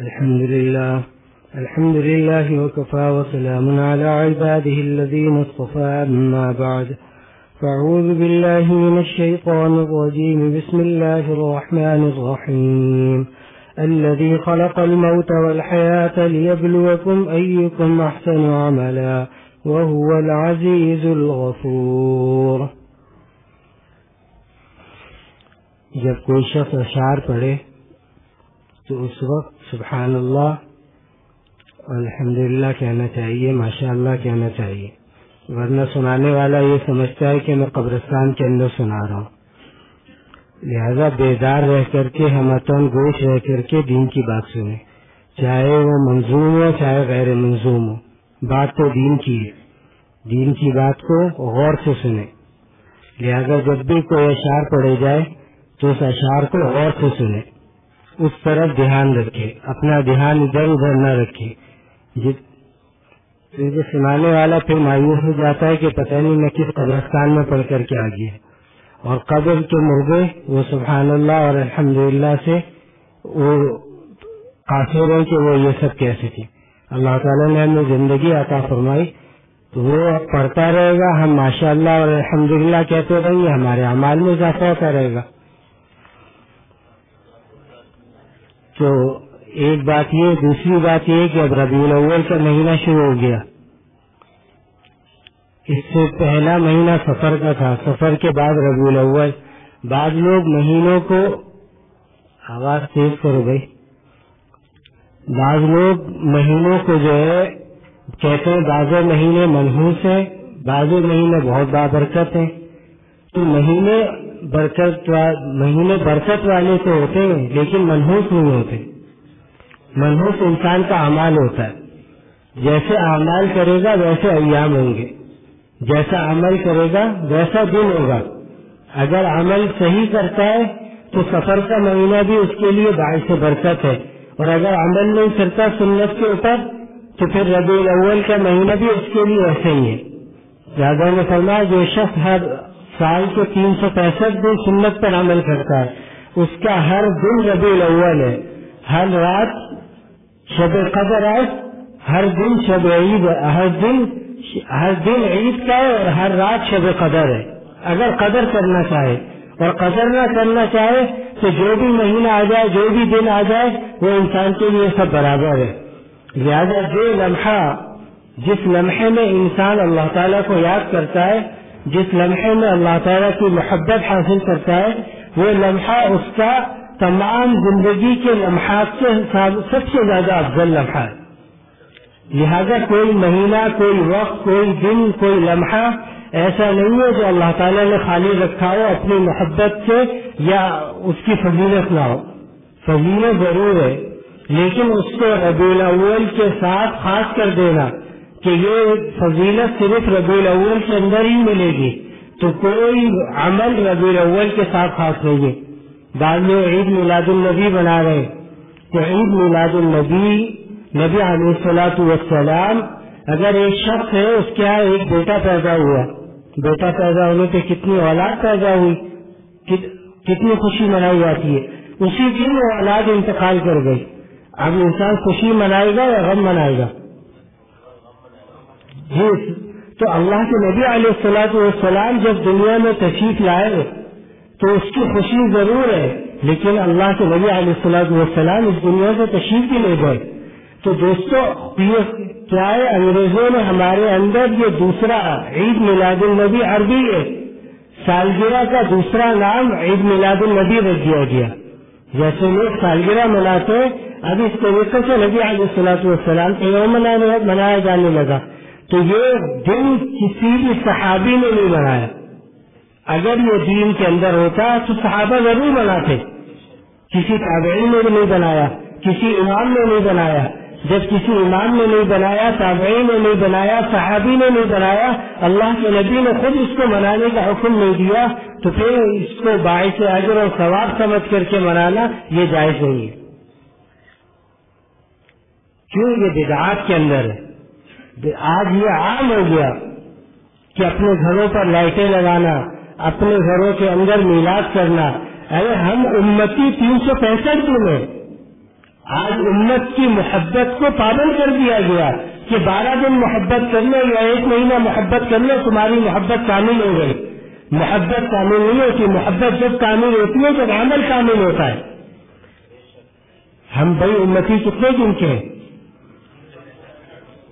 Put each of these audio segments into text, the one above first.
الحمد لله الحمد لله وكفى وسلام على عباده الذين اصطفى أما بعد. فأعوذ بالله من الشيطان الرجيم. بسم الله الرحمن الرحيم. الذي خلق الموت والحياة ليبلوكم أيكم أحسن عملا وهو العزيز الغفور. جب کوئی شخص اشعار پڑھے تو اس وقت سبحان اللہ الحمد للہ کہنا چاہیے ماشاء اللہ کہنا چاہیے۔ ورنہ سنانے والا یہ سمجھتا ہے کہ میں قبرستان کے اندر سنا رہا ہوں۔ لہذا بیدار رہ کر کے ہمتن گوش رہ کر کے دین کی بات سنیں۔ چاہے وہ منظوم ہو، چاہے غیر منظوم ہو، بات تو دین کی ہے۔ دین کی بات کو غور سے سنیں۔ لہذا جب بھی کوئی اشعار پڑے جائے، تو اس اشعار کو غور سے سنیں۔ اس طرف دھیان رکھے، اپنا دھیان ادھر ادھر نہ رکھے۔ کیونکہ سنانے والا پھر مایوس ہو جاتا ہے کہ پتہ نہیں میں کس قبرستان میں پڑھ کر کے آ گیا اور قبر کے مرغے، وہ سبحان اللہ اور الحمد للہ سے وہ قاصر ہیں کہ وہ یہ سب کہہ سکے اللہ تعالیٰ نے ہمیں زندگی عطا فرمائی۔ تو وہ پڑھتا رہے گا، ہم ماشاء اللہ اور الحمد للہ کہتے رہیں گے، ہمارے اعمال میں اضافہ ہوتا رہے گا۔ تو ایک بات یہ، دوسری بات یہ کہ اب ربیع الاول کا مہینہ شروع ہو گیا۔ اس سے پہلا مہینہ سفر کا تھا۔ سفر کے بعد ربیع الاول۔ بعض لوگ مہینوں کو آواز تیز کرو بھائی۔ بعض لوگ مہینوں کو جو ہے، کہتے ہیں بعض مہینے منحوس ہیں، بعض مہینے بہت بابرکت ہیں۔ تو مہینے برکت مہینے برکت والے تو ہوتے ہیں، لیکن منحوس نہیں ہوتے۔ منحوس انسان کا اعمال ہوتا ہے۔ جیسے اعمال کرے گا، ویسے ایام ہوں گے۔ جیسا عمل کرے گا، ویسا دن ہوگا۔ اگر عمل صحیح کرتا ہے، تو سفر کا مہینہ بھی اس کے لیے باعث برکت ہے۔ اور اگر عمل نہیں کرتا سنت کے اوپر، تو پھر ربیع الاول کا مہینہ بھی اس کے لیے ایسے ہی ہے۔ زیادہ نے فرمایا، جو شخص ہر سال کے تین سو پینسٹھ دن سنت پر عمل کرتا ہے۔ اس کا ہر دن ربیع الاول ہے۔ ہر رات شب قدر ہے۔ ہر دن شب عید ہر دن ہر دن عید کا ہے اور ہر رات شب قدر ہے۔ اگر قدر کرنا چاہے اور قدر نہ کرنا چاہے تو جو بھی مہینہ آ جائے، جو بھی دن آ جائے، وہ انسان کے لیے سب برابر ہے۔ لہٰذا جو لمحہ، جس لمحے میں انسان اللہ تعالیٰ کو یاد کرتا ہے جس لمحے میں اللہ تعالیٰ کی محبت حاصل کرتا ہے، وہ لمحہ اس کا تمام زندگی کے لمحات سے سب سے زیادہ افضل لمحہ ہے۔ لہذا کوئی مہینہ، کوئی وقت، کوئی دن، کوئی لمحہ ایسا نہیں ہے جو اللہ تعالیٰ نے خالی رکھا ہو اپنی محبت سے یا اس کی فضیلت نہ ہو۔ فضیلت ضرور ہے، لیکن اس کو ربیع الاول کے ساتھ خاص کر دینا کہ یہ فضیلت صرف ربیع الاول کے اندر ہی ملے گی، تو کوئی عمل ربیع الاول کے ساتھ خاص نہیں ہے۔ بعد میں عید میلاد النبی بنا رہے تو عید میلاد النبی، نبی علیہ السلاۃ والسلام، اگر ایک شخص ہے، اس کے یہاں ایک بیٹا پیدا ہوا۔ بیٹا پیدا ہونے پہ کتنی اولاد پیدا ہوئی کتنی خوشی منائی جاتی ہے۔ اسی دن وہ اولاد انتقال کر گئی۔ اب انسان خوشی منائے گا یا غم منائے گا؟ جی تو اللہ کے نبی علیہ السلاۃ والسلام جب دنیا میں تشریف لائے، تو اس کی خوشی ضرور ہے۔ لیکن اللہ کے نبی علیہ السلاۃ والسلام اس دنیا سے تشریف ہی لے گئے۔ تو دوستو کیا ہے؟ انگریزوں نے ہمارے اندر یہ دوسرا عید میلاد النبی عربی ہے۔ سالگرہ کا دوسرا نام عید میلاد النبی رکھ دیا گیا۔ جیسے لوگ سالگرہ مناتے اب اس طریقے سے نبی علیہ السلاۃ والسلام کا یوم منایا جانے لگا۔ تو یہ دن کسی بھی صحابی نے نہیں بنایا۔ اگر یہ دین کے اندر ہوتا تو صحابہ ضرور بناتے۔ کسی تابعین نے نہیں بنایا، کسی امام نے نہیں بنایا۔ جب کسی امام نے نہیں بنایا، تابعین نے نہیں بنایا، صحابی نے نہیں بنایا، اللہ کے نبی نے خود اس کو منانے کا حکم نہیں دیا، تو پھر اس کو باعث اجر اور ثواب سمجھ کر کے منانا یہ جائز نہیں ہے۔ کیوں؟ یہ بدعات کے اندر ہے۔ آج یہ عام ہو گیا کہ اپنے گھروں پر لائٹیں لگانا، اپنے گھروں کے اندر میلاد کرنا۔ ارے، ہم امتی تین سو پینسٹھ دن ہیں؟ آج امت کی محبت کو پابند کر دیا گیا کہ بارہ دن محبت کرنے یا ایک مہینہ محبت کرنے تمہاری محبت کامل ہو گئی۔ محبت کامل نہیں ہوتی، محبت جب کامل ہوتی ہے، جب عمل کامل ہوتا ہے۔ ہم بھائی امتی کتنے دن کے ہیں؟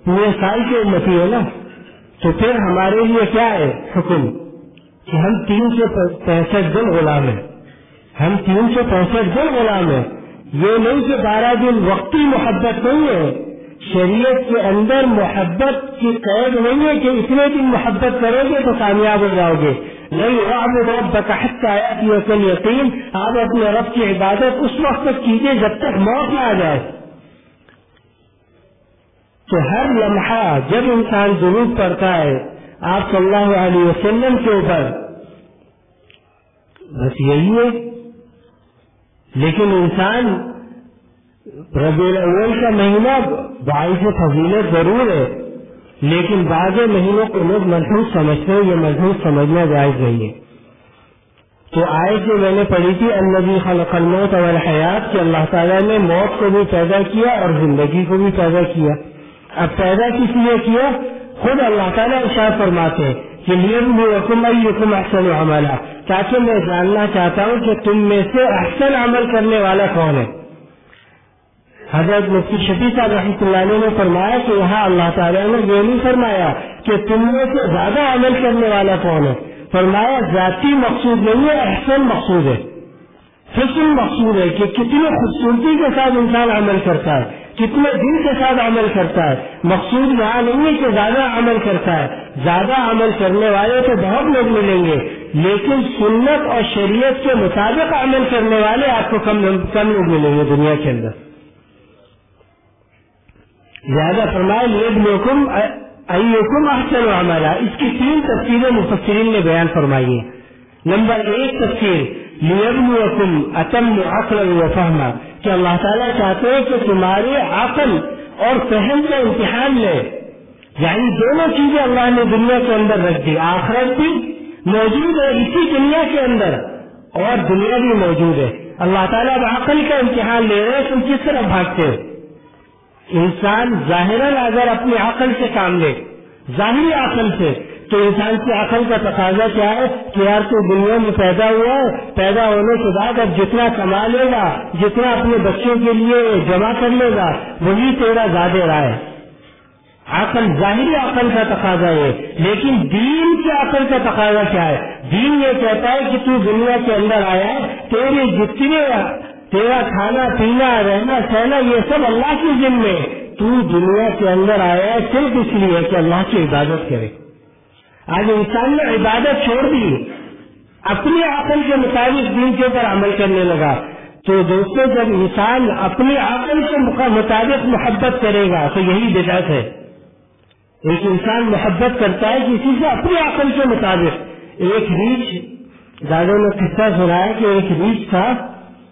پورے سال کے امتی ہے نا؟ تو پھر ہمارے لیے کیا ہے حکم؟ کہ ہم تین سو پینسٹھ دن غلام ہیں۔ ہم تین سو پینسٹھ دن غلام ہیں۔ یہ نہیں کہ بارہ دن وقتی محبت نہیں ہے۔ شریعت کے اندر محبت کی قید نہیں ہے کہ اتنے دن محبت کرو گے تو کامیاب ہو جاؤ گے۔ نہیں آپ رب بقحت کا آیا کہ یقین آپ اپنے رب کی عبادت اس وقت تک کیجیے جب تک موت نہ آ جائے۔ تو ہر لمحہ جب انسان ضرور پڑتا ہے، آپ صلی اللہ علیہ وسلم کے اوپر، بس یہی ہے۔ لیکن انسان ربیع الاول کا مہینہ باعث فضیلت ضرور ہے، لیکن بعض مہینوں کو لوگ محسوس سمجھتے ہیں، یہ محسوس سمجھنا جائز نہیں ہے۔ تو آئے جو میں نے پڑھی تھی النبی خلق الموت اور حیات کہ اللہ تعالیٰ نے موت کو بھی پیدا کیا اور زندگی کو بھی پیدا کیا۔ اب پیدا کس لیے کیا خود اللہ تعالیٰ اشار فرماتے ہیں کہ حکم حکم احسن عملہ تاکہ میں جاننا چاہتا ہوں کہ تم میں سے احسن عمل کرنے والا کون ہے۔ حضرت مفتی شفیع صاحب رحمۃ اللہ علیہ نے فرمایا کہ یہاں اللہ تعالیٰ نے یہ نہیں فرمایا کہ تم میں سے زیادہ عمل کرنے والا کون ہے۔ فرمایا ذاتی مقصود نہیں ہے، احسن مقصود ہے۔ حسن مقصود ہے کہ کتنی خوبصورتی کے ساتھ انسان عمل کرتا ہے۔ کتنے دن کے ساتھ عمل کرتا ہے؟ مقصود یہاں نہیں ہے کہ زیادہ عمل کرتا ہے۔ زیادہ عمل کرنے والے تو بہت لوگ ملیں گے، لیکن سنت اور شریعت کے مطابق عمل کرنے والے آپ کو کم کم لوگ ملیں گے دنیا کے اندر۔ زیادہ فرمائے لیب لوکم ایوکم احسن ہمارا اس کی تین تفصیلیں مفسرین نے بیان فرمائی ہیں۔ نمبر ایک تفصیل لیبلوکم اتم عقل و فہما کہ اللہ تعالیٰ چاہتے ہیں کہ تمہارے عقل اور فہم کا امتحان لے۔ یعنی دونوں چیزیں اللہ نے دنیا کے اندر رکھ دی، آخرت بھی موجود ہے، اسی دنیا کے اندر اور دنیا بھی موجود ہے۔ اللہ تعالیٰ اب عقل کا امتحان لے رہے تم کس طرح بھاگتے ہو؟ انسان ظاہر اگر اپنی عقل سے کام لے، ظاہری عقل سے تو انسان کی عقل کا تقاضا کیا ہے کہ یار تو دنیا میں پیدا ہوا ہے، پیدا ہونے کے بعد اب جتنا کما لے گا، جتنا اپنے بچوں کے لیے جمع کر لے گا، وہی تیرا زیادہ رہا ہے۔ عقل، ظاہری عقل کا تقاضا ہے، لیکن دین کی عقل کا تقاضا کیا ہے؟ دین یہ کہتا ہے کہ تو دنیا کے اندر آیا تیرے جتنے تیرا کھانا، پینا، رہنا، سہنا، یہ سب اللہ کی ذمے تو دنیا کے اندر آیا ہے صرف اس لیے کہ اللہ کی عبادت کرے۔ آج انسان نے عبادت چھوڑ دی، اپنی عقل کے مطابق دین کے اوپر عمل کرنے لگا۔ تو دوستوں جب انسان اپنی عقل کے مطابق محبت کرے گا، تو یہی بدعت ہے۔ ایک انسان محبت کرتا ہے کسی سے اپنی عقل کے مطابق۔ ایک ریچھ دادوں نے قصہ سنایا کہ ایک ریچھ تھا،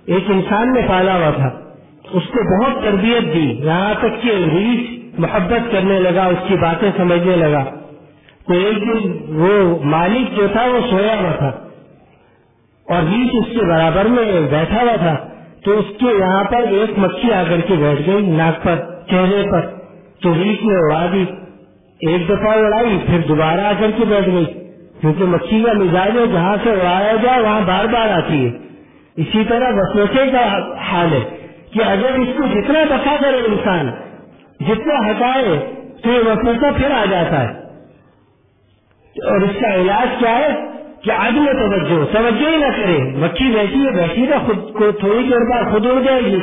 ایک انسان نے پالا ہوا تھا۔ اس کو بہت تربیت دی، یہاں تک کہ ریچ محبت کرنے لگا، اس کی باتیں سمجھنے لگا۔ تو ایک دن وہ مالک جو تھا وہ سویا ہوا تھا اور ریچھ اس کے برابر میں بیٹھا ہوا تھا تو اس کے یہاں پر ایک مکھی آ کر کے بیٹھ گئی، ناک پر، چہرے پر، تو ریچھ نے اڑا دی ایک دفعہ اڑائی پھر دوبارہ آ کر کے بیٹھ گئی۔ کیونکہ مکھی کا مزاج ہے، جہاں سے اڑایا جائے، وہاں بار بار آتی ہے۔ اسی طرح وسوسے کا حال ہے کہ اگر اس کو جتنا دفاع کرے انسان، جتنا ہٹائے، تو یہ وسوسہ پھر آ جاتا ہے۔ اور اس کا علاج کیا ہے کہ آدمی توجہ توجہ ہی نہ کرے۔ مکھی بیٹھی ہے، بیٹھی نا خود کو تھوڑی دیر بعد خود اڑ جائے گی۔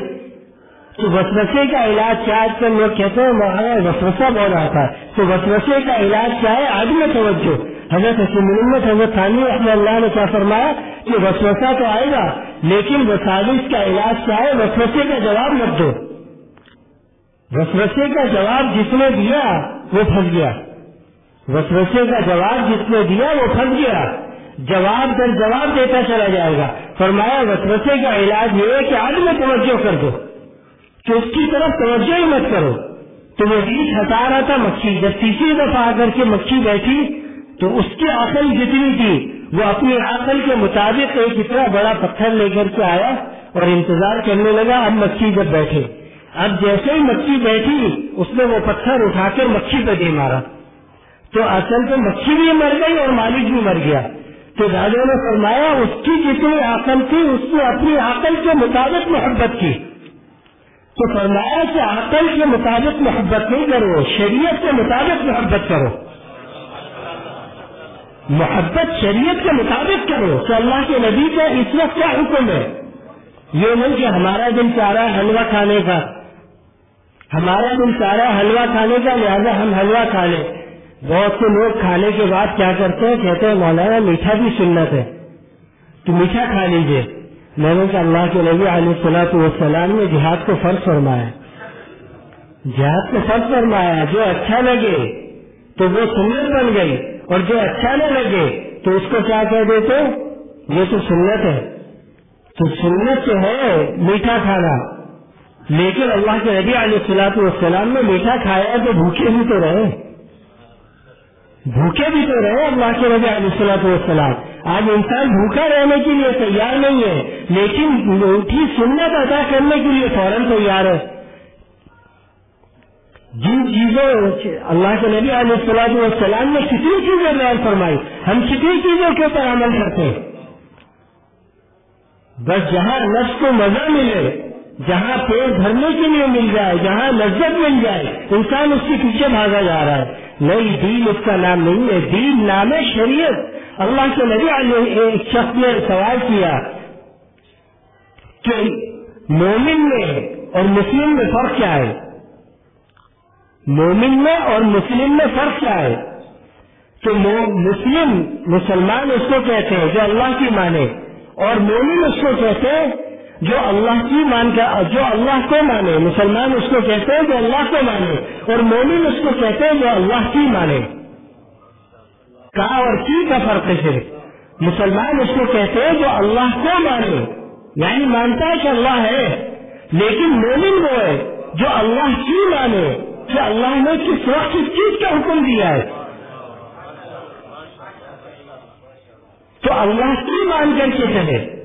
تو وسوسے کا علاج کیا آج کل لوگ کہتے ہیں وہاں وسوسہ بہت آتا ہے۔ تو وسوسے کا علاج کیا ہے؟ آدمی توجہ۔ حضرت حسین محمد، حضرت ثانی رحمۃ اللہ نے کیا فرمایا کہ وسوسہ تو آئے گا، لیکن وسالس کا علاج کیا ہے؟ وسوسے کا جواب مت دو۔ وسوسے کا جواب جس نے دیا، وہ پھنس گیا۔ وسوسے کا جواب جس نے دیا وہ پھنس گیا۔ جواب در جواب دیتا چلا جائے گا۔ فرمایا، وسوسے کا علاج یہ ہے کہ آج میں توجہ کر دو۔ کہ اس کی طرف توجہ ہی مت کرو۔ تو وہ ریچھ ہٹا رہا تھا مکھی۔ جب تیسری دفعہ آ کر کے مکھی بیٹھی، تو اس کی عقل جتنی تھی، وہ اپنی عقل کے مطابق ایک اتنا بڑا پتھر لے کر کے آیا اور انتظار کرنے لگا، اب مکھی جب بیٹھے۔ اب جیسے ہی مکھی بیٹھی، اس نے وہ پتھر اٹھا کر مکھی پہ دے مارا۔ تو اصل تو مکھی بھی مر گئی اور مالک بھی مر گیا۔ تو راجا نے فرمایا، اس کی جتنی عقل تھی، اس نے اپنی عقل کے مطابق محبت کی۔ تو فرمایا کہ عقل کے مطابق محبت نہیں کرو، شریعت کے مطابق محبت کرو۔ محبت شریعت کے مطابق کرو کہ اللہ کے نبی کا اس وقت کیا حکم ہے۔ یہ نہیں کہ ہمارا دن چاہ رہا ہے حلوہ کھانے کا۔ ہمارا دن چاہ رہا ہے حلوہ کھانے کا، لہٰذا ہم حلوہ کھا لیں۔ بہت سے لوگ کھانے کے بعد کیا کرتے ہیں؟ کہتے ہیں، مولانا، میٹھا بھی سنت ہے۔ تو میٹھا کھا لیجیے۔ میں نے کہا، اللہ کے نبی علیہ السلاۃ والسلام نے جہاد کو فرض فرمایا۔ جہاد کو فرض فرمایا، جو اچھا لگے تو وہ سنت بن گئی، اور جو اچھا نہ لگے تو اس کو کیا کہہ دیتے یہ تو سنت ہے۔ تو سنت تو ہے میٹھا کھانا، لیکن اللہ کے نبی علیہ السلاط والسلام نے میٹھا کھایا تو بھوکے بھی تو رہے۔ بھوکے بھی تو رہے اللہ کے نبی علیہ السلاط والسلام۔ آج انسان بھوکا رہنے کے لیے تیار نہیں ہے، لیکن میٹھی سنت ادا کرنے کے لیے فوراً تیار ہے۔ جن چیزوں اللہ کے نبی علیہ السلام والسلام نے کتنی چیزیں بیان فرمائی، ہم کتنی چیزوں کے اوپر عمل کرتے ہیں۔ بس جہاں نفس کو مزہ ملے، جہاں پیٹ بھرنے کے لیے مل جائے، جہاں لذت مل جائے، انسان اس کے پیچھے بھاگا جا رہا ہے۔ نئی دین اس کا نام نہیں ہے، دین نام ہے شریعت۔ اللہ کے نبی علیہ ایک شخص نے سوال کیا کہ مومن میں اور مسلم میں فرق کیا ہے؟ مومن میں اور مسلم میں فرق کیا ہے؟ تو مسلم، مسلمان اس کو کہتے ہیں جو اللہ کی مانے اور مومن اس کو کہتے ہیں جو اللہ کی مان کا جو اللہ کو مانے، مسلمان اس کو کہتے ہیں جو اللہ کو مانے، اور مومن اس کو کہتے ہیں جو اللہ کی مانے۔ کا اور کی کا فرق ہے مسلمان اس کو کہتے ہیں جو اللہ کو مانے۔ یعنی مانتا ہے کہ اللہ ہے، لیکن مومن وہ ہے جو اللہ کی مانے، کہ اللہ نے کس وقت کس چیز کا حکم دیا ہے۔ تو اللہ کی مان کر کے چلے۔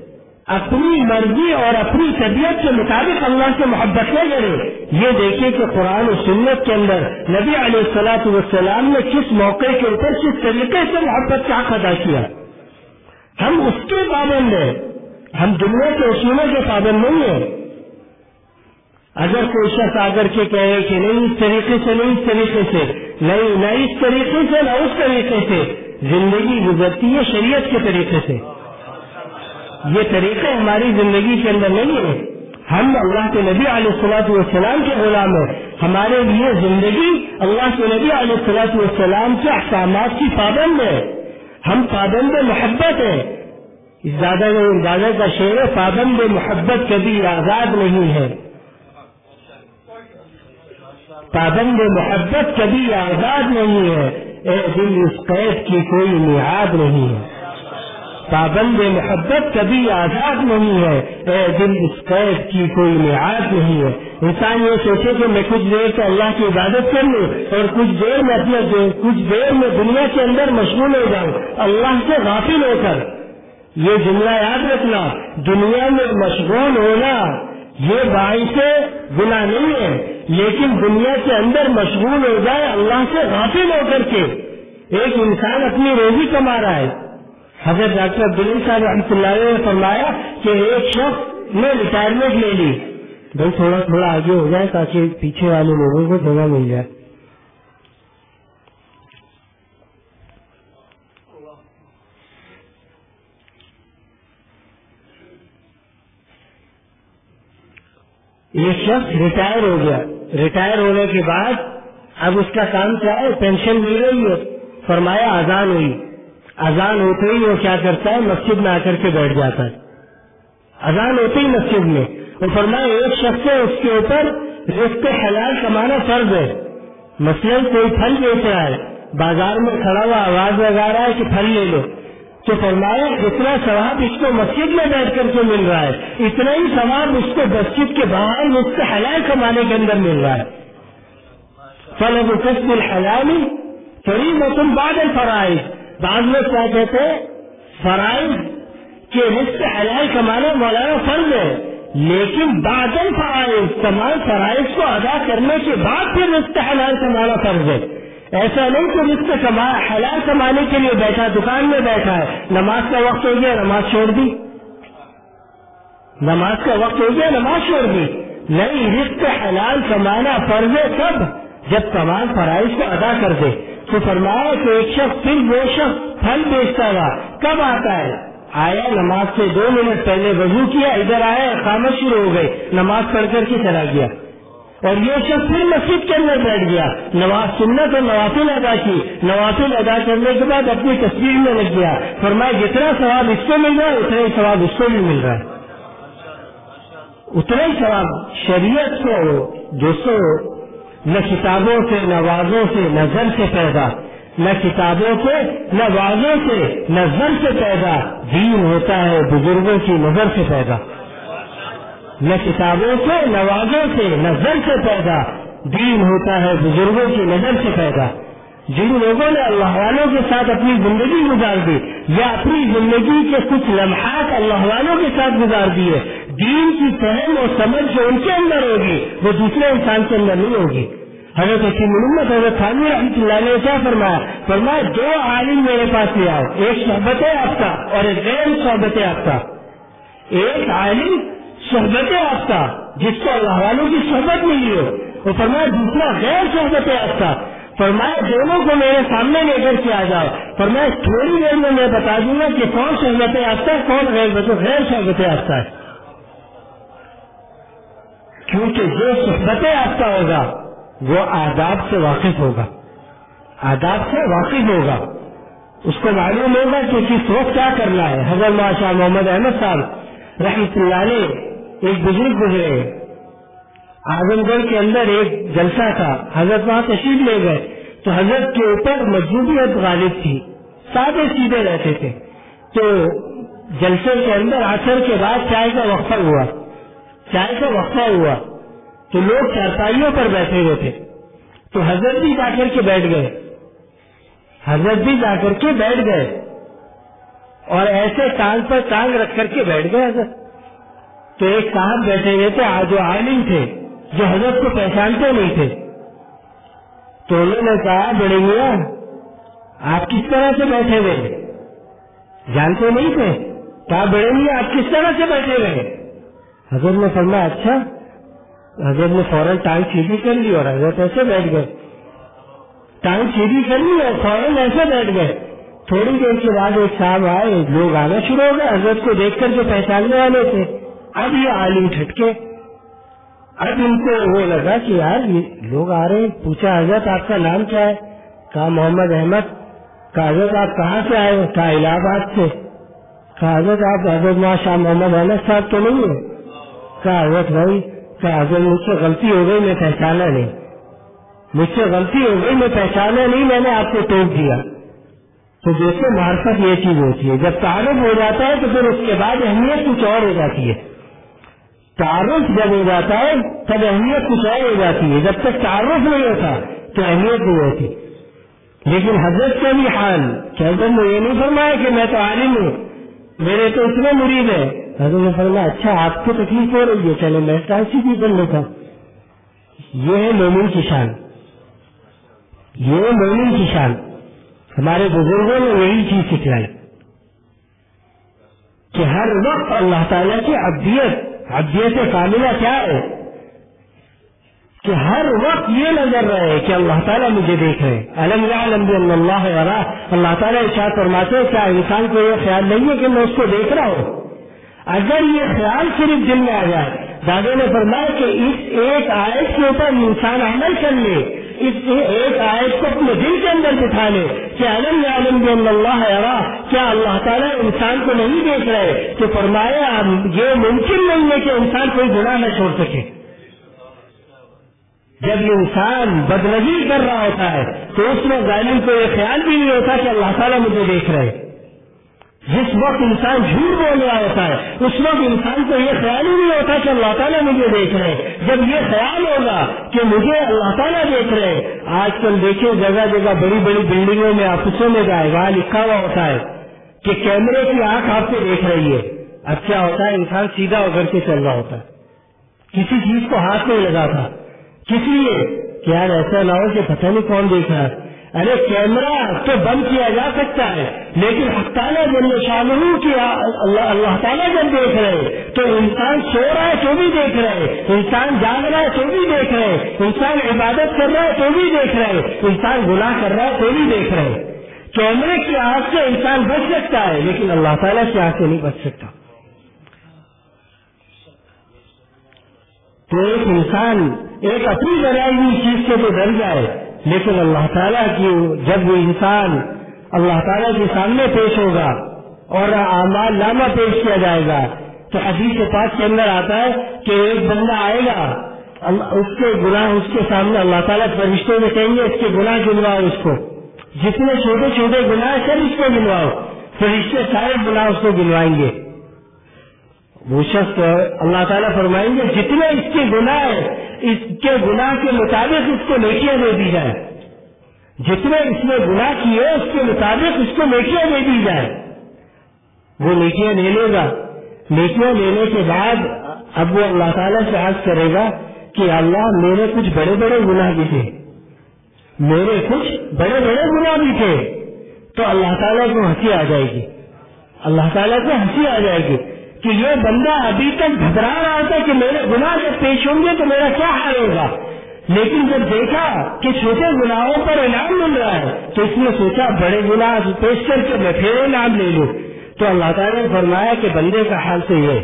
اپنی مرضی اور اپنی طبیعت کے مطابق اللہ سے محبت نہ کرے۔ یہ دیکھیں کہ قرآن و سنت کے اندر نبی علیہ السلاۃ والسلام نے کس موقع کے اوپر کس طریقے سے محبت کا حق ادا کیا؟ ہم اس کے پابند ہیں۔ ہم دنیا کے اصولوں کے پابند نہیں ہیں۔ اگر کوئی شخص آ کر کے کہے کہ نہیں، اس طریقے سے، نہیں، اس طریقے سے، نہیں، نہ اس طریقے سے، نہ اس طریقے سے، زندگی گزرتی ہے شریعت کے طریقے سے۔ یہ طریقے ہماری زندگی کے اندر نہیں ہے ہم اللہ کے نبی علیہ السلاط والسلام کے غلام ہیں۔ ہمارے لیے زندگی اللہ کے نبی علیہ السلاط والسلام کے احکامات کی پابند ہے۔ ہم پابند محبت ہیں۔ زیادہ زیادہ کا شعر پابند محبت کبھی آزاد نہیں ہے۔ پابند محبت کبھی آزاد نہیں ہے۔ اے دل اس قید کی کوئی میعاد نہیں ہے۔ پابند محبت کبھی آزاد نہیں ہے۔ اے دل، اس قید کی کوئی میعاد نہیں ہے۔ انسان یہ سوچے کہ میں کچھ دیر سے اللہ کی عبادت کر لوں اور کچھ دیر میں اپنے کچھ دیر میں دنیا کے اندر مشغول ہو جاؤں، اللہ سے غافل ہو کر۔ یہ جملہ یاد رکھنا، دنیا میں مشغول ہونا، یہ باعث گناہ نہیں ہے، لیکن دنیا کے اندر مشغول ہو جائے، اللہ سے غافل ہو کر کے۔ ایک انسان اپنی روزی کما رہا ہے۔ حضرت ڈاکٹر عبدالم صاحب رحمۃ اللہ نے فرمایا کہ ایک شخص نے ریٹائرمنٹ لے لی۔ بھائی تھوڑا تھوڑا آگے ہو جائے تاکہ پیچھے والے لوگوں کو جگہ مل جائے۔ ایک شخص ریٹائر ہو گیا۔ ریٹائر ہونے کے بعد اب اس کا کام کیا ہے؟ پینشن مل رہی ہے۔ فرمایا آزان ہوئی۔ آزان ہوتے ہی وہ کیا کرتا ہے؟ مسجد میں آ کر کے بیٹھ جاتا ہے۔ اذان ہوتے ہی مسجد میں۔ وہ فرمایا، ایک شخص ہے، اس کے اوپر رزق حلال کمانا فرض ہے۔ مثلاً کوئی پھل بیچ رہا ہے بازار میں کھڑا ہوا آواز لگا رہا ہے کہ پھل لے لو۔ تو فرمایا، اتنا ثواب اس کو مسجد میں بیٹھ کر کے مل رہا ہے۔ اتنا ہی ثواب اس کو مسجد کے باہر اس حلال کمانے کے اندر مل رہا ہے۔ فلب قسم الحلالی تھوڑی موسم بعد فرائض بعض میں کیا کہتے ہیں؟ فرائض کے رزق حلال کمانا مولانا فرض ہے، لیکن بادل فرائض تمام فرائض کو ادا کرنے کے بعد پھر رزق حلال کمانا فرض ہے۔ ایسا نہیں کہ رزق کما، حلال کمانے کے لیے بیٹھا، دکان میں بیٹھا ہے نماز کا وقت ہو گیا، نماز چھوڑ دی۔ نماز کا وقت ہو گیا، نماز چھوڑ دی۔ نہیں، رزق حلال کمانا فرض ہے کب جب تمام فرائض کو ادا کر دے۔ تو فرمایا کہ ایک شخص پھر وہ شخص پھل بیچتا ہوا کب آتا ہے؟ آیا نماز سے دو منٹ پہلے وضو کیا، ادھر آیا، اقامت شروع ہو گئی، نماز پڑھ کر کے چلا گیا۔ اور یہ شخص پھر مسجد کے اندر بیٹھ گیا۔ نواز سننا تو نوافل ادا کی۔ نوافل ادا کرنے کے بعد اپنی تصویر میں لگ گیا۔ فرمایا، جتنا ثواب اس کو مل رہا ہے، اتنا ہی ثواب اس کو بھی مل رہا ہے۔ اتنا ہی ثواب شریعت کو دوستوں نہ کتابوں سے، نہ واضحوں سے، نہ زر سے پیدا۔ نہ کتابوں سے، نہ واضحوں سے، نہ زر سے پیدا۔ دین ہوتا ہے بزرگوں کی نظر سے پیدا۔ نہ کتابوں سے، نہ واضحوں سے، نہ زر سے پیدا۔ دین ہوتا ہے بزرگوں کی نظر سے پیدا۔ جن لوگوں نے اللہ والوں کے ساتھ اپنی زندگی گزار دی، یا اپنی زندگی کے کچھ لمحات اللہ والوں کے ساتھ گزار دیے دین کی فہم اور سمجھ جو ان کے اندر ہوگی، وہ دوسرے انسان کے اندر نہیں ہوگی۔ حضرت محمد حضرت خانوی رحمۃ اللہ نے کیا فرمایا؟ فرمایا، دو عالم میرے پاس لے آؤ، ایک صحبت یافتہ اور ایک غیر صحبت یافتہ۔ ایک عالم صحبت یافتہ، جس کو اللہ والوں کی صحبت ملی ہو۔ وہ فرمایا، دوسرا غیر صحبت یافتہ۔ فرمایا، دونوں کو میرے سامنے لے کر کے آ جاؤ۔ فرمایا، تھوڑی دیر میں میں بتا دوں گا کہ کون صحبت یافتہ ہے کون غیر غیر صحبت یافتہ۔ ہے کیونکہ جو صحبت یافتہ ہوگا، وہ آداب سے واقف ہوگا۔ آداب سے واقف ہوگا۔ اس کو معلوم ہوگا کہ کس وقت کیا کرنا ہے۔ حضرت ماشاء محمد احمد صاحب رحمت اللہ نے ایک بزرگ گزرے۔ اعظم گڑھ کے اندر ایک جلسہ تھا۔ حضرت وہاں تشریف لے گئے۔ تو حضرت کے اوپر مجبوریت غالب تھی۔ سادے سیدھے رہتے تھے۔ تو جلسے کے اندر اثر کے بعد چائے کا وقفہ ہوا۔ چائے کا وقفہ ہوا تو لوگ چارپائیوں پر بیٹھے ہوئے تھے۔ تو حضرت بھی جا کر کے بیٹھ گئے۔ حضرت بھی جا کر کے بیٹھ گئے۔ اور ایسے ٹانگ پر ٹانگ رکھ کر کے بیٹھ گئے حضرت۔ تو ایک صاحب بیٹھے ہوئے تھے، جو عالم تھے، جو حضرت کو پہچانتے نہیں تھے۔ تو انہوں نے کہا، بڑے میاں، آپ کس طرح سے بیٹھے ہوئے جانتے نہیں تھے؟ کہا، بڑے میاں، آپ کس طرح سے بیٹھے ہوئے حضرت نے فرمایا اچھا حضرت نے فوراً ٹانگ سیدھی کر لی اور حضرت ایسے بیٹھ گئے۔ ٹانگ سیدھی کر لی اور فوراً ایسے بیٹھ گئے۔ تھوڑی دیر کے بعد ایک صاحب آئے، لوگ آنا شروع ہو گئے، حضرت کو دیکھ کر جو پہچاننے والے تھے۔ اب یہ عالم ٹھٹکے۔ اب ان کو وہ لگا کہ یار لوگ آ رہے ہیں۔ پوچھا، حضرت، آپ کا نام کیا ہے؟ کہا، محمد احمد۔ کہا، حضرت، آپ کہاں سے آئے؟ کہا، الہ آباد سے۔ کہا، حضرت، آپ حضرت شاہ محمد احمد صاحب تو نہیں ہے کہا حضرت بھائی؟ کہا حضرت مجھ سے غلطی ہو گئی میں پہچانا نہیں۔ مجھ سے غلطی ہو گئی میں پہچانا نہیں، میں نے آپ کو ٹوک دیا۔ تو جیسے مارفت یہ چیز ہوتی ہے۔ جب تعارف ہو جاتا ہے تو پھر اس کے بعد اہمیت کچھ اور ہو جاتی ہے۔ تعارف جب ہو جاتا ہے، تب اہمیت کچھ اور ہو جاتی ہے۔ جب تک تعارف نہیں ہوتا تو اہمیت نہیں ہوتی۔ لیکن حضرت کا بھی حال کہ حضرت نے یہ نہیں فرمایا کہ میں تو عالم ہوں، میرے تو اتنے مرید ہیں حضرت نے فرمایا اچھا آپ کو تکلیف ہو رہی ہے چلے میں ٹانسی بھی کر لیتا ہوں۔ یہ ہے مومن کی شان۔ یہ مومن کی شان۔ ہمارے بزرگوں نے یہی چیز سکھلائی۔ کہ ہر وقت اللہ تعالیٰ کی ابدیت ابدیت کاملہ کیا ہے؟ کہ ہر وقت یہ نظر رہے کہ اللہ تعالیٰ مجھے دیکھ رہے الحمد اللہ اللہ تعالیٰ اشاعت فرماتے کیا انسان کو یہ خیال نہیں ہے کہ میں اس کو دیکھ رہا ہوں؟ اگر یہ خیال صرف دل میں آ جائے دادا نے فرمایا کہ اس ایک آیت کے اوپر انسان عمل کر لے، اس ایک آیت کو اپنے دل کے اندر بٹھا لے، کہ علم علم اللہ کیا اللہ تعالیٰ انسان کو نہیں دیکھ رہے؟ تو فرمایا یہ ممکن نہیں ہے کہ انسان کوئی گناہ نہ چھوڑ سکے۔ جب انسان بدلگی کر رہا ہوتا ہے، تو اس میں ظالم کو یہ خیال بھی نہیں ہوتا کہ اللہ تعالیٰ مجھے دیکھ رہے۔ جس وقت انسان جھوٹ بول رہا ہوتا ہے، اس وقت انسان کو یہ خیال ہی نہیں ہوتا کہ اللہ تعالیٰ مجھے دیکھ رہے جب یہ خیال ہوگا کہ مجھے اللہ تعالیٰ دیکھ رہے آج کل دیکھیں جگہ جگہ بڑی بڑی بلڈنگوں میں، آفسوں میں جائے وہاں لکھا ہوا ہوتا ہے کہ کیمرے کی آنکھ آپ کو دیکھ رہی ہے۔ اب کیا ہوتا ہے، انسان سیدھا ہو کر کے چل رہا ہوتا ہے۔ کسی چیز کو ہاتھ نہیں لگا تھا کس لیے کہ یار ایسا نہ ہو کہ پتہ نہیں کون دیکھ رہا ہے۔ ارے کیمرہ تو بند کیا جا سکتا ہے، لیکن تعالیٰ جب شامل کیا اللہ تعالیٰ جب دیکھ رہے تو انسان سو رہا ہے تو بھی دیکھ رہے انسان جاگ رہا ہے تو بھی دیکھ رہے انسان عبادت کر رہا ہے تو بھی دیکھ رہے انسان گناہ کر رہا ہے تو بھی دیکھ رہے کیمرے کی آگ سے انسان بچ سکتا ہے، لیکن اللہ تعالیٰ کی آگ سے نہیں بچ سکتا۔ تو ایک انسان ایک اپنی بنائی ہوئی چیز سے تو ڈر جائے۔ لیکن اللہ تعالیٰ کی جب وہ انسان اللہ تعالیٰ کے سامنے پیش ہوگا اور اعمال نامہ پیش کیا جائے گا۔ تو حدیث کے پاس کے اندر آتا ہے کہ ایک بندہ آئے گا اس کے گناہ اس کے سامنے اللہ تعالیٰ فرشتوں میں کہیں گے، اس کے گناہ گنواؤ اس کو۔ جتنے چھوٹے چھوٹے گناہ سب اس کو گنواؤ فرشتے سارے گناہ اس کو گنوائیں گے۔ وہ شخص اللہ تعالیٰ فرمائیں گے، جتنے اس کے گناہ اس کے گناہ کے مطابق اس کو نیکیاں دے دی جائے جتنے اس نے گناہ کیے، اس کے مطابق اس کو نیکیاں دے دی جائے وہ نیکیاں لے لے گا۔ نیکیاں لینے کے بعد اب وہ اللہ تعالیٰ سے آج کرے گا کہ اللہ میرے کچھ بڑے بڑے گناہ بھی تھے۔ میرے کچھ بڑے بڑے گناہ بھی تھے۔ تو اللہ تعالیٰ کو ہنسی آ جائے گی۔ اللہ تعالیٰ کو ہنسی آ جائے گی۔ کہ یہ بندہ ابھی تک گھبرا رہا تھا کہ میرے گناہ جب پیش ہوں گے تو میرا کیا حال ہوگا؟ لیکن جب دیکھا کہ چھوٹے گناہوں پر انعام مل رہا ہے، تو اس نے سوچا، بڑے گناہ پیش کر کے میں پھر انعام لے لوں۔ تو اللہ تعالیٰ نے فرمایا کہ بندے کا حال تو یہ،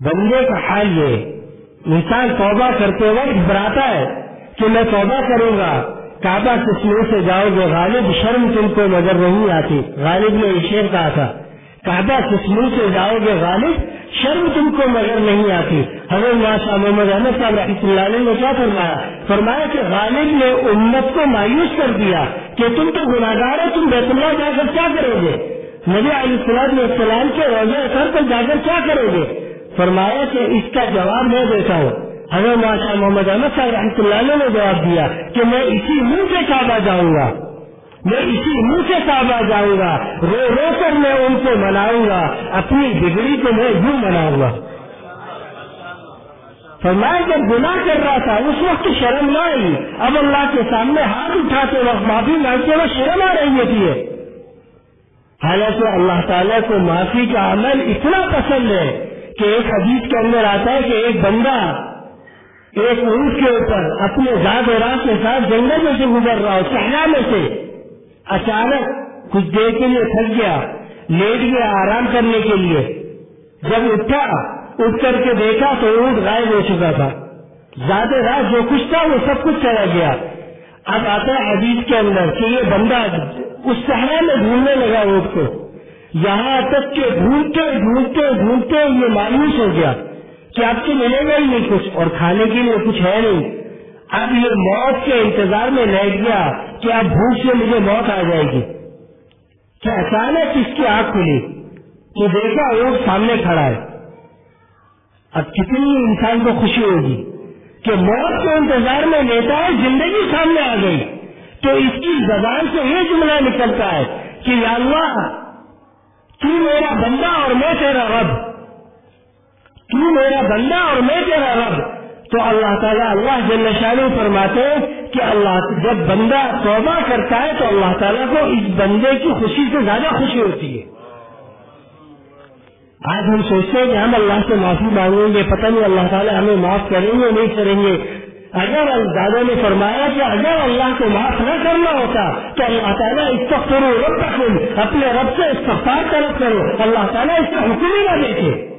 بندے کا حال یہ انسان توبہ کرتے وقت گھبراتا ہے کہ میں توبہ کروں گا، کعبہ کس منہ سے جاؤ گے؟ غالب شرم تم کو نظر نہیں آتی۔ غالب نے شیر کہا تھا کعبہ کس منہ سے جاؤ گے غالب؟ شرم تم کو نظر نہیں آتی۔ حضرت ماشا محمد احمد صاحب رحمۃ اللہ علیہ نے کیا فرمایا؟ فرمایا کہ غالب نے امت کو مایوس کر دیا کہ تم تو گناگار ہو، تم بیت اللہ جا کر کیا کرو گے؟ نبی علیہ السلام السلام کے روزے اثر پر جا کر کیا کرو گے؟ فرمایا کہ اس کا جواب میں دیتا ہوں۔ حضرت ماشا محمد احمد صاحب رحمۃ اللہ علیہ نے جواب دیا کہ میں اسی منہ سے کعبہ جاؤں گا۔ میں اسی منہ سے کعبہ جاؤں گا، رو رو کر میں ان کو مناؤں گا، اپنی بگڑی کو میں یوں مناؤں گا۔ فرمایا، جب گناہ کر رہا تھا، اس وقت شرم نہ آئی۔ اب اللہ کے سامنے ہاتھ اٹھاتے وقت معافی مانگتے وقت شرم آ رہی ہوتی ہے۔ حالانکہ اللہ تعالیٰ کو معافی کا عمل اتنا پسند ہے کہ ایک حدیث کے اندر آتا ہے کہ ایک بندہ ایک اونٹ کے اوپر اپنے زاد و رات کے ساتھ جنگل میں سے گزر رہا ہو صحرا میں سے۔ اچانک کچھ دیر کے لیے تھک گیا، لیٹ گیا آرام کرنے کے لیے۔ جب اٹھا، اٹھ کر کے دیکھا تو اونٹ غائب ہو چکا تھا۔ زیادہ رات جو کچھ تھا وہ سب کچھ چلا گیا۔ اب آتا ہے حدیث کے اندر کہ یہ بندہ اس صحرا میں ڈھونڈنے لگا اونٹ کو۔ یہاں تک کہ ڈھونڈتے ڈھونڈتے ڈھونڈتے یہ مایوس ہو گیا کہ آپ کو ملے گا ہی نہیں کچھ اور کھانے کے لیے کچھ ہے نہیں۔ اب یہ موت کے انتظار میں لیٹ گیا کہ اب بھوک سے مجھے موت آ جائے گی۔ کیا اچانک اس کی آنکھ کھلی۔ تو دیکھا وہ سامنے کھڑا ہے۔ اب کتنی انسان کو خوشی ہوگی کہ موت کے انتظار میں لیتا ہے، زندگی سامنے آ گئی۔ تو اس کی زبان سے یہ جملہ نکلتا ہے کہ یا اللہ، تو میرا بندہ اور میں تیرا رب۔ تو میرا بندہ اور میں تیرا رب۔ تو اللہ تعالیٰ اللہ جل شاہ فرماتے کہ اللہ جب بندہ توبہ کرتا ہے تو اللہ تعالیٰ کو اس بندے کی خوشی سے زیادہ خوشی ہوتی ہے۔ آج ہم سوچتے ہیں کہ ہم اللہ سے معافی مانگیں گے، پتہ نہیں اللہ تعالیٰ ہمیں معاف کریں گے نہیں کریں گے۔ اگر دادا نے فرمایا کہ اگر اللہ کو معاف نہ کرنا ہوتا تو اللہ تعالیٰ اس کا کرو رب اپنے رب سے استفار طلب کرو۔ اللہ تعالیٰ اس کا حکم ہی نہ دیکھے۔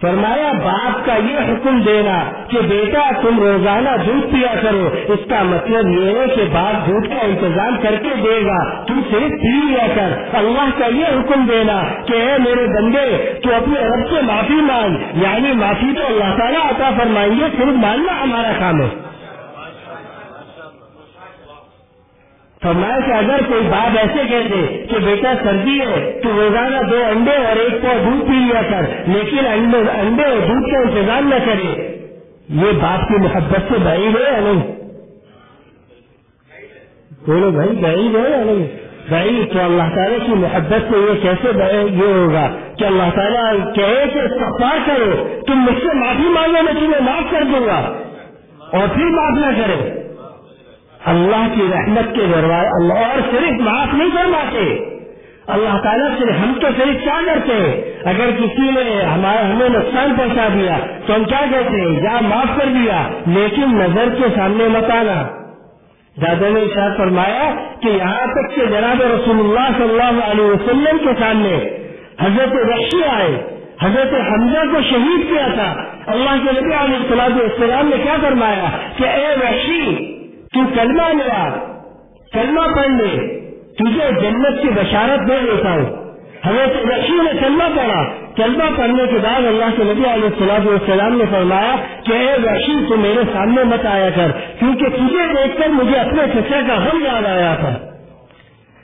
فرمایا، باپ کا یہ حکم دینا کہ بیٹا، تم روزانہ دودھ پیا کرو۔ اس کا مطلب یہ ہے کہ باپ دودھ کا انتظام کر کے دے گا۔ تم صرف پی لیا کر۔ اللہ کا یہ حکم دینا کہ اے میرے بندے، تو اپنے رب سے معافی مانگ۔ یعنی معافی تو اللہ تعالیٰ عطا فرمائیں گے، صرف ماننا ہمارا کام ہے۔ فرمایا کہ اگر کوئی بات ایسے کہہ دے کہ بیٹا سردی ہے تو روزانہ دو انڈے اور ایک پاؤ دودھ پی لیا کر، لیکن انڈے اور دودھ کا انتظام نہ کرے۔ یہ باپ کی محبت سے یا نہیں؟ بولو بھائی یا نہیں؟ بھائی تو اللہ تعالیٰ کی محبت سے یہ کیسے یہ ہوگا؟ کہ اللہ تعالیٰ کہے کہ استغفار کرو، تم مجھ سے معافی مانگو، میں تمہیں معاف کر دوں گا۔ اور پھر معاف نہ کرے۔ اللہ کی رحمت کے دروازے اللہ اور صرف معاف نہیں فرماتے۔ اللہ تعالیٰ سے ہم تو صرف کیا کرتے؟ ہیں اگر کسی نے ہمارے ہمیں نقصان پہنچا دیا، تو ہم کیا کہتے؟ ہیں جا معاف کر دیا، لیکن نظر کے سامنے مت آنا۔ دادا نے اشار فرمایا کہ یہاں تک کہ جناب رسول اللہ صلی اللہ علیہ وسلم کے سامنے حضرت رشی آئے۔ حضرت حمزہ کو شہید کیا تھا۔ اللہ کے نبی علیہ السلام السلام نے کیا فرمایا کہ اے وحشی تو کلمہ لیا کلمہ پڑھ لے، تجھے جنت کی بشارت دے دیتا ہوں۔ حضرت رشی نے کلمہ پڑھا۔ کلمہ پڑھنے کے بعد اللہ کے نبی علیہ السلام السلام نے فرمایا کہ اے وحشی تو میرے سامنے مت آیا کر، کیونکہ تجھے دیکھ کر مجھے اپنے سچا کا غم یاد آیا تھا۔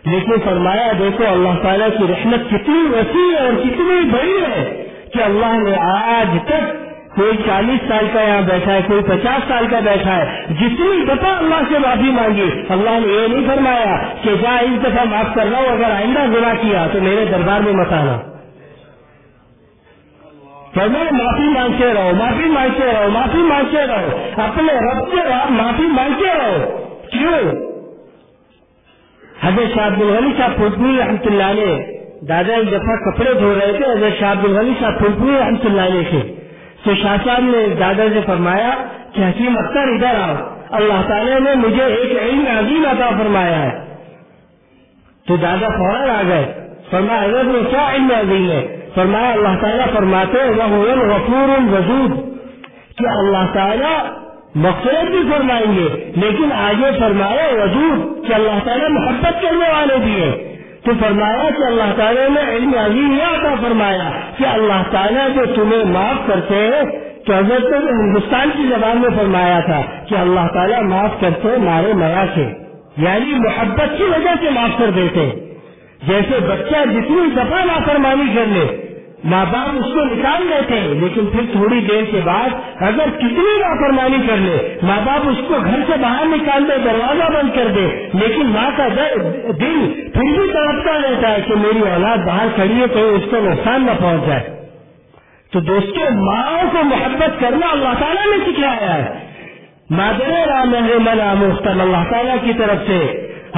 لیکن فرمایا، دیکھو اللہ تعالیٰ کی رحمت کتنی وسیع ہے اور کتنی بڑی ہے کہ اللہ نے آج تک کوئی چالیس سال کا یہاں بیٹھا ہے، کوئی پچاس سال کا بیٹھا ہے، جتنی دفعہ اللہ سے معافی مانگی، اللہ نے یہ نہیں فرمایا کہ جا اس دفعہ معاف کر رہا ہوں، اگر آئندہ گنا کیا تو میرے دربار میں مت آنا۔ معافی مانگتے رہو، معافی مانگتے رہو، معافی مانگتے رہو۔ اپنے رب سے معافی مانگتے رہو۔ کیوں؟ حضرت شاہ عبد الغنی صاحب پھلپوری رحمۃ اللہ علیہ، دادا ایک دفعہ کپڑے دھو رہے تھے، حضرت شاہ عبد الغنی صاحب پھلپوری رحمۃ اللہ علیہ کے۔ تو شاہ صاحب نے دادا سے فرمایا کہ حکیم اختر ادھر آؤ۔ اللہ تعالیٰ نے مجھے ایک علم عظیم عطا فرمایا ہے۔ تو دادا فوراً آ گئے۔ فرمایا، حضرت میں کیا علم عظیم ہے؟ فرمایا، اللہ تعالیٰ فرماتے وہ غفور الوجود کہ اللہ تعالیٰ مقصد بھی فرمائیں گے، لیکن آگے فرمایا وجود کہ اللہ تعالیٰ محبت کرنے والے بھی ہیں۔ تو فرمایا کہ اللہ تعالیٰ نے علم عظیم یہ عطا فرمایا کہ اللہ تعالیٰ جو تمہیں معاف کرتے ہیں تو حضرت ہندوستان کی زبان میں فرمایا تھا کہ اللہ تعالیٰ معاف کرتے مارے میا سے یعنی محبت کی وجہ سے معاف کر دیتے۔ جیسے بچہ جتنی دفعہ نافرمانی کر لے ماں باپ اس کو نکال لیتے ہیں، لیکن پھر تھوڑی دیر کے بعد اگر کتنی لاپرمانی کر لے، ماں باپ اس کو گھر سے باہر نکال دے، دروازہ بند کر دے، لیکن ماں کا دل پھر بھی تڑپتا رہتا ہے کہ میری اولاد باہر کھڑی ہے کہیں اس کو نقصان نہ پہنچ جائے تو دوستوں ماں کو محبت کرنا اللہ تعالیٰ نے سکھلایا ہے۔ مادر رام مختل اللہ تعالیٰ کی طرف سے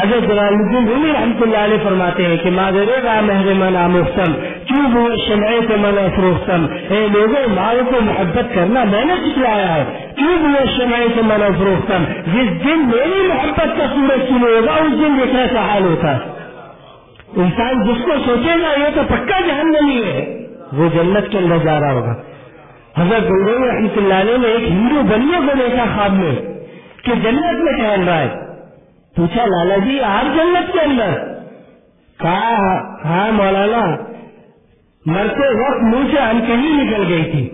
حضرت جلال الدین رومی رحمۃ اللہ علیہ فرماتے ہیں کہ مادر را مہر من آموختم، کیوں وہ شمع سے من افروختم؟ اے لوگوں ماں کو محبت کرنا میں نے سکھلایا ہے۔ کیوں وہ شمع سے من افروختم؟ جس دن میری محبت کا سورج شروع ہوگا اس دن یہ کیسا حال ہوتا؟ ہے انسان جس کو سوچے گا، یہ تو پکا جہن نہیں ہے۔ وہ جنت کے اندر جا رہا ہوگا۔ حضرت گلگئی رحمۃ اللہ علیہ نے ایک ہندو بلیوں کو دیکھا خواب میں کہ جنت میں ٹہل رہا ہے۔ پوچھا، لالا جی آپ جنت کے اندر؟ کہا ہاں مولانا، مرتے وقت منہ سے ہم کہیں نکل گئی تھی۔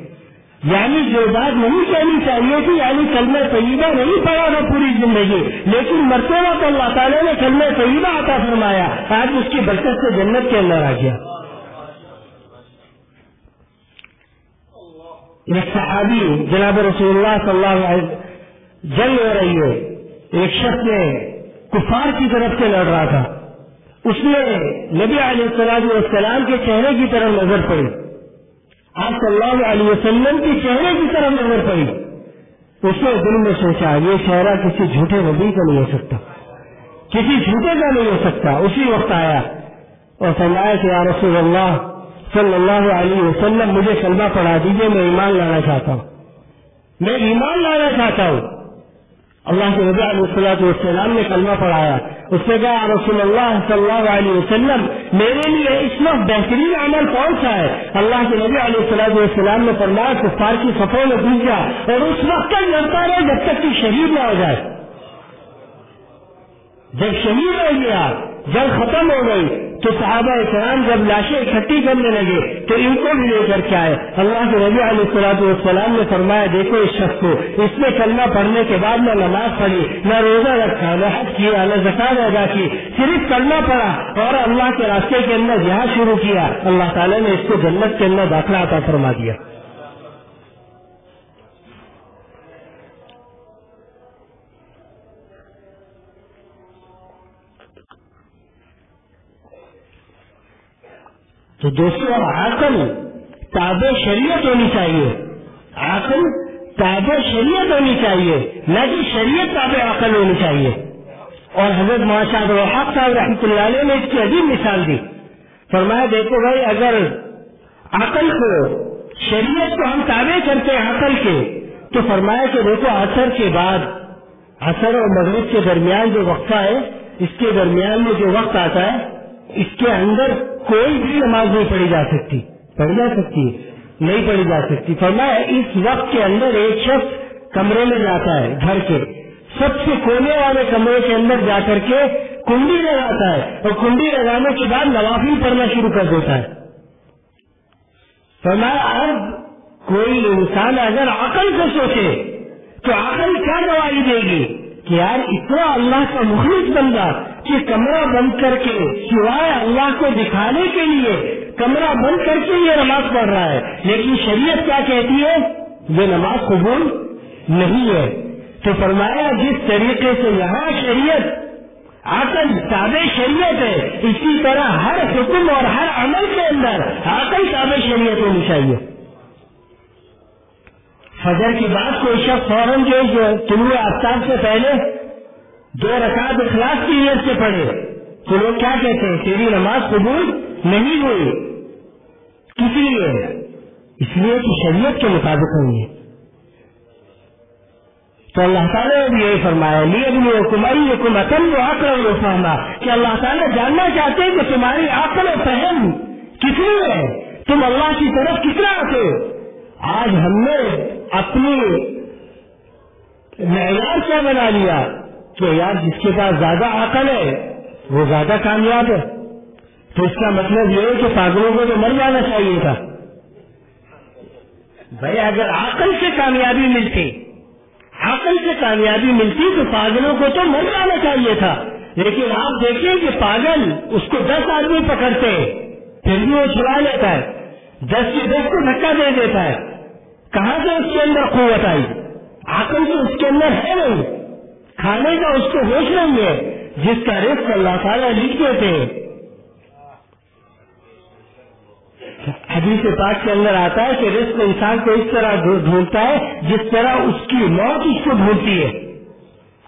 یعنی جو بات نہیں کہنی چاہیے تھی یعنی کلمہ طیبہ نہیں پڑا تھا پوری زندگی۔ لیکن مرتے وقت اللہ تعالیٰ نے کلمہ طیبہ عطا فرمایا۔ آج اس کی برکت سے جنت کے اندر آ گیا۔ ایک صحابی جناب رسول اللہ صلی اللہ علیہ جنگ ہو رہی ہے۔ ایک شخص نے کفار کی طرف سے لڑ رہا تھا۔ اس نے نبی علیہ السلام والسلام کے چہرے کی طرف نظر پڑی۔ آپ صلی اللہ علیہ وسلم کے چہرے کی طرف نظر پڑی۔ اس نے دل میں سوچا، یہ چہرہ کسی جھوٹے نبی کا نہیں ہو سکتا۔ کسی جھوٹے کا نہیں ہو سکتا۔ اسی وقت آیا اور فرمایا کہ یا رسول اللہ صلی اللہ علیہ وسلم، مجھے کلمہ پڑھا دیجیے میں ایمان لانا چاہتا ہوں۔ میں ایمان لانا چاہتا ہوں۔ اللہ کے نبی علیہ السلط والسلام نے کلمہ پڑھایا۔ اس نے کہا رسول اللہ صلی اللہ علیہ وسلم، میرے لیے اس وقت بہترین عمل کون سا ہے؟ اللہ کے نبی علیہ السلط والسلام نے فرمایا، کفار کی سفر میں گھس جا اور اس وقت تک لڑتا رہے جب تک کہ شہید نہ ہو جائے۔ جب شہید ہو گیا جب ختم ہو گئی تو صحابہ کرام جب لاشیں اکٹھی کرنے لگے تو ان کو بھی لے کر کے آئے اللہ کے نبی علیہ السلاط والسلام نے فرمایا، دیکھو اس شخص کو، اس نے کلمہ پڑھنے کے بعد نہ نماز پڑھی، نہ روزہ رکھا، نہ حج کیا، نہ زکات ادا کی، صرف کلمہ پڑھا اور اللہ کے راستے کے اندر جہاں شروع کیا۔ اللہ تعالیٰ نے اس کو جنت کے اندر داخلہ عطا فرما دیا۔ تو دوستوں عقل تاب شریعت ہونی چاہیے۔ عقل تاب شریعت ہونی چاہیے۔ نہ کہ شریعت تاب عقل ہونی چاہیے۔ اور حضرت ماشاء الحق صاحب رحمۃ اللہ علیہ نے اس کی عجیب مثال دی۔ فرمایا، دیکھو بھائی، اگر عقل کو، شریعت کو ہم تابع کرتے ہیں عقل کے، تو فرمایا کہ دیکھو اثر کے بعد اثر اور مغرب کے درمیان جو وقفہ ہے، اس کے درمیان میں جو وقت آتا ہے، اس کے اندر کوئی بھی نماز نہیں پڑھی جا سکتی۔ پڑھی جا سکتی نہیں پڑھی جا سکتی۔ فرمایا، اس وقت کے اندر ایک شخص کمرے میں جاتا ہے، گھر کے۔ سب سے کونے والے کمرے کے اندر جا کر کے کنڈی لگاتا ہے اور کنڈی لگانے کے بعد نوافی پڑھنا شروع کر دیتا ہے۔ فرمایا، اب کوئی انسان اگر عقل کو سوچے تو عقل کیا گواہی دے گی؟ کہ یار اتنا اللہ کا مخلص بندہ کہ کمرہ بند کر کے سوائے اللہ کو دکھانے کے لیے کمرہ بند کر کے یہ نماز پڑھ رہا ہے۔ لیکن شریعت کیا کہتی ہے؟ یہ نماز قبول نہیں ہے۔ تو فرمایا، جس طریقے سے یہاں شریعت عقل تابع شریعت ہے، اسی طرح ہر حکم اور ہر عمل کے اندر عقل تابع شریعت ہونی چاہیے۔ فجر کی بات کوئی شخص فوراً جو طلوع آفتاب سے پہلے دو رکعت اخلاق کی نیت سے پڑھے۔ تو لوگ کیا کہتے ہیں؟ تیری نماز قبول نہیں ہوئی۔ کس لیے؟ اس لیے کہ شریعت کے مطابق نہیں ہے۔ تو اللہ تعالیٰ نے بھی یہی فرمایا لیے بھی حکمائی حکم اصل وہ عقل و فہما۔ کہ اللہ تعالیٰ جاننا چاہتے ہیں کہ تمہاری عقل و فہم کس لیے ہے؟ تم اللہ کی طرف کس طرح آج ہم نے اپنی معیار کیا بنا لیا کہ یار جس کے پاس زیادہ عقل ہے، وہ زیادہ کامیاب ہے۔ تو اس کا مطلب یہ ہے کہ پاگلوں کو تو مر جانا چاہیے تھا۔ بھائی اگر عقل سے کامیابی ملتی، عقل سے کامیابی ملتی تو پاگلوں کو تو مر جانا چاہیے تھا۔ لیکن آپ دیکھیں کہ پاگل اس کو دس آدمی پکڑتے، پھر بھی وہ چھڑا لیتا ہے۔ دس کے دس کو دھکا دے دیتا ہے۔ کہاں سے اس کے اندر قوت آئی؟ عقل تو اس کے اندر ہے نہیں۔ کھانے کا اس کو ہوش نہیں ہے، جس کا رزق اللہ تعالیٰ لکھتے تھے حدیث پاک کے اندر آتا ہے کہ رزق انسان کو اس طرح ڈھونڈتا ہے جس طرح اس کی موت اس کو ڈھونڈتی ہے۔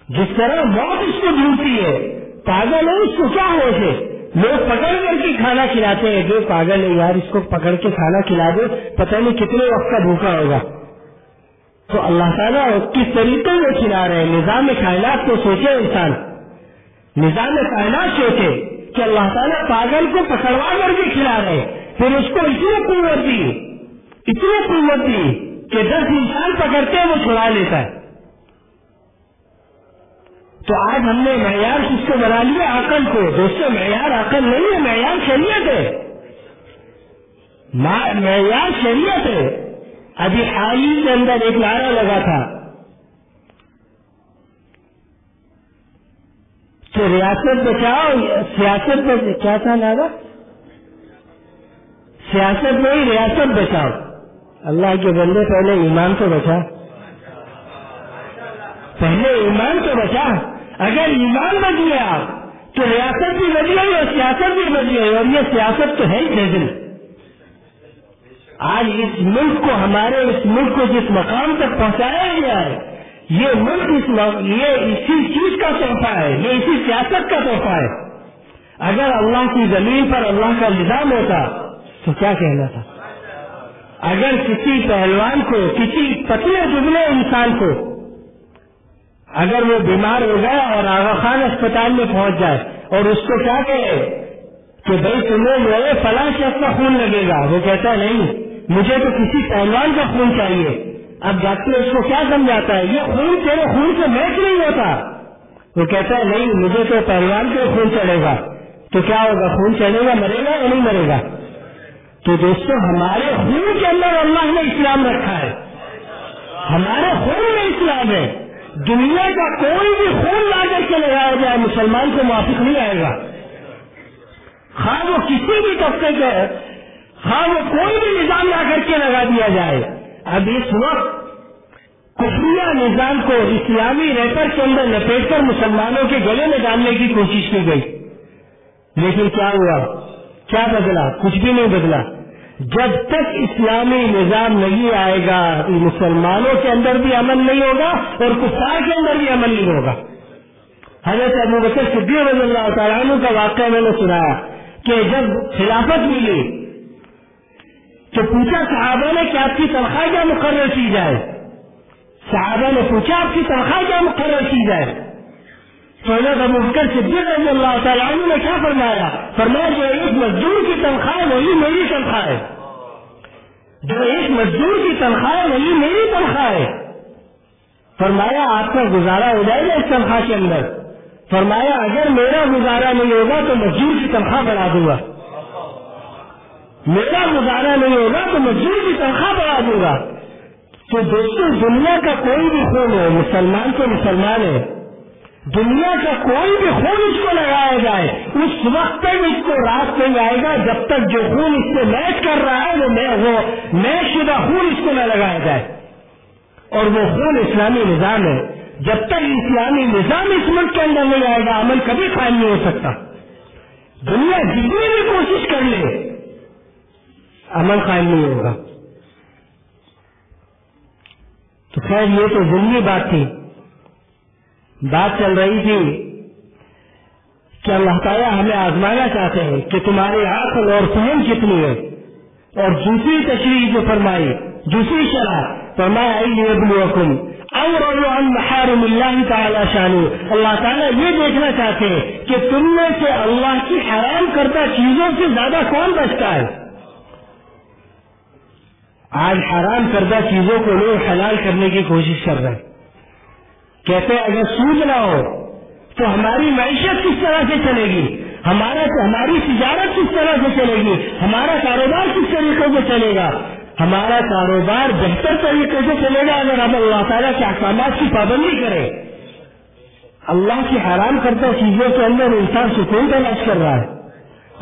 جس طرح موت اس کو ڈھونڈتی ہے۔ پاگل ہے، اس کو کیا ہو سے لوگ پکڑ کر کے کھانا کھلاتے ہیں۔ جو پاگل ہے یار، اس کو پکڑ کے کھانا کھلا دو پتہ نہیں کتنے وقت کا بھوکا ہوگا۔ تو اللہ تعالیٰ کس طریقے میں کھلا رہے ہیں۔ نظام کائنات کو سوچے انسان۔ نظام کائنات سوچے کہ اللہ تعالیٰ پاگل کو پکڑوا کر کے کھلا رہے ہیں۔ پھر اس کو اتنی قوت دی، اتنی قوت دی کہ دس انسان پکڑتے وہ چھڑا لیتا ہے۔ تو آج ہم نے معیار کس کو بنا لیا؟ عقل کو۔ دوستوں معیار عقل نہیں ہے، معیار شریعت ہے۔ معیار شریعت ہے۔ ابھی حال ہی کے اندر ایک نعرہ لگا تھا۔ تو ریاست بچاؤ، سیاست کیا تھا نعرہ؟ سیاست میں ہی ریاست بچاؤ۔ اللہ کے بندے پہلے ایمان کو بچا۔ پہلے ایمان تو بچا۔ اگر ایمان بچ گیا تو ریاست بھی بچ گئی اور سیاست بھی بچ گئی اور یہ سیاست تو ہے ہی آج اس ملک کو ہمارے، اس ملک کو جس مقام تک پہنچایا گیا ہے، یہ ملک اس یہ اسی چیز کا تحفہ ہے، یہ اسی سیاست کا تحفہ ہے۔ اگر اللہ کی زمین پر اللہ کا نظام ہوتا، تو کیا کہنا تھا اگر کسی پہلوان کو، کسی پتلے دبلے انسان کو اگر وہ بیمار ہو گیا اور آغا خان اسپتال میں پہنچ جائے، اور اس کو کیا کہے؟ کہ بھائی تمہیں جو ہے فلاں شخص کا خون لگے گا۔ وہ کہتا ہے، نہیں، مجھے تو کسی پہلوان کا خون چاہیے۔ اب ڈاکٹر اس کو کیا سمجھاتا ہے؟ یہ خون تیرے خون سے میچ نہیں ہوتا۔ وہ کہتا ہے، نہیں، مجھے تو پہلوان کے خون چڑھے گا۔ تو کیا ہوگا؟ خون چڑھے گا، مرے گا یا نہیں مرے گا؟ تو دوستوں ہمارے خون کے اندر اللہ نے اسلام رکھا ہے۔ ہمارے خون میں اسلام ہے۔ دنیا کا کوئی بھی خون لا کر کے لگایا جائے، مسلمان کو موافق نہیں آئے گا۔ خواہ وہ کسی بھی طبقے کے خواہ وہ کوئی بھی نظام لا کر کے لگا دیا جائے۔ اب اس وقت کفریہ نظام کو اسلامی ریپر کے اندر لپیٹ کر مسلمانوں کے گلے میں ڈالنے کی کوشش کی گئی۔ لیکن کیا ہوا؟ کیا بدلا؟ کچھ بھی نہیں بدلا۔ جب تک اسلامی نظام نہیں آئے گا مسلمانوں کے اندر بھی امن نہیں ہوگا اور کفار کے اندر بھی امن نہیں ہوگا۔ حضرت ابو بکر صدیق رضی اللہ تعالیٰ عنہ کا واقعہ میں نے سنایا کہ جب خلافت ملی تو پوچھا صحابہ نے کہ آپ کی تنخواہ کیا مقرر کی جائے؟ صحابہ نے پوچھا آپ کی تنخواہ کیا مقرر کی جائے؟ تو حضرت ابو بکر صدیق رضی اللہ تعالیٰ عنہ نے کیا فرمایا؟ فرمایا جو ایک مزدور کی تنخواہ ہے، وہی میری تنخواہ ہے۔ جو ایک مزدور کی تنخواہ ہے، وہی میری تنخواہ ہے۔ فرمایا، آپ کا گزارا ہو جائے گا اس تنخواہ کے اندر۔ فرمایا، اگر میرا گزارا نہیں ہوگا تو مزدور کی تنخواہ بڑھا دوں گا۔ میرا گزارا نہیں ہوگا تو مزدور کی تنخواہ بڑھا دوں گا۔ تو دوستوں دنیا کا کوئی بھی خون ہو مسلمان تو مسلمان ہے دنیا کا کوئی بھی خون اس کو لگایا جائے، اس وقت تک اس کو رات نہیں آئے گا، جب تک جو خون اس سے میچ کر رہا ہے، وہ وہ میچ شدہ خون اس کو نہ لگایا جائے۔ اور وہ خون اسلامی نظام ہے۔ جب تک اسلامی نظام اس ملک کے اندر نہیں آئے گا، عمل کبھی قائم نہیں ہو سکتا۔ دنیا جتنی بھی کوشش کر لے، عمل قائم نہیں ہوگا۔ تو خیر، یہ تو ضمنی بات تھی۔ بات چل رہی تھی کہ اللہ تعالیٰ ہمیں آزمانا چاہتے ہیں کہ تمہاری عقل اور فہم کتنی ہے۔ اور دوسری تشریح جو فرمائی، دوسری شرح فرمایا حکم اور محارم اللہ تعالیٰ شانو۔ اللہ تعالیٰ یہ دیکھنا چاہتے ہیں کہ تم میں سے اللہ کی حرام کردہ چیزوں سے زیادہ کون بچتا ہے؟ آج حرام کردہ چیزوں کو لوگ حلال کرنے کی کوشش کر رہے ہیں۔ کہتے اگر سود نہ ہو تو ہماری معیشت کس طرح سے چلے گی؟ ہمارا ہماری تجارت کس طرح سے چلے گی؟ ہمارا کاروبار کس طریقے سے چلے گا؟ ہمارا کاروبار بہتر طریقے سے چلے گا اگر ہم اللہ تعالیٰ کے احکامات کی پابندی کریں۔ اللہ کی حرام کرتا چیزوں کے اندر انسان سکون تلاش کر رہا ہے۔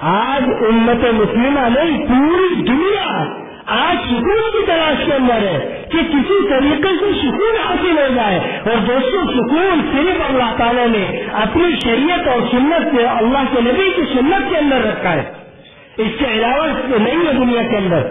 آج امت مسلمہ نہیں، پوری دنیا آج سکون کی تلاش کے اندر ہے کہ کسی طریقے سے سکون حاصل ہو جائے۔ اور دوستوں سکون صرف اللہ تعالیٰ نے اپنی شریعت اور سنت سے اللہ کے نبی کی سنت کے اندر رکھا ہے۔ اس کے علاوہ نہیں ہے دنیا کے اندر۔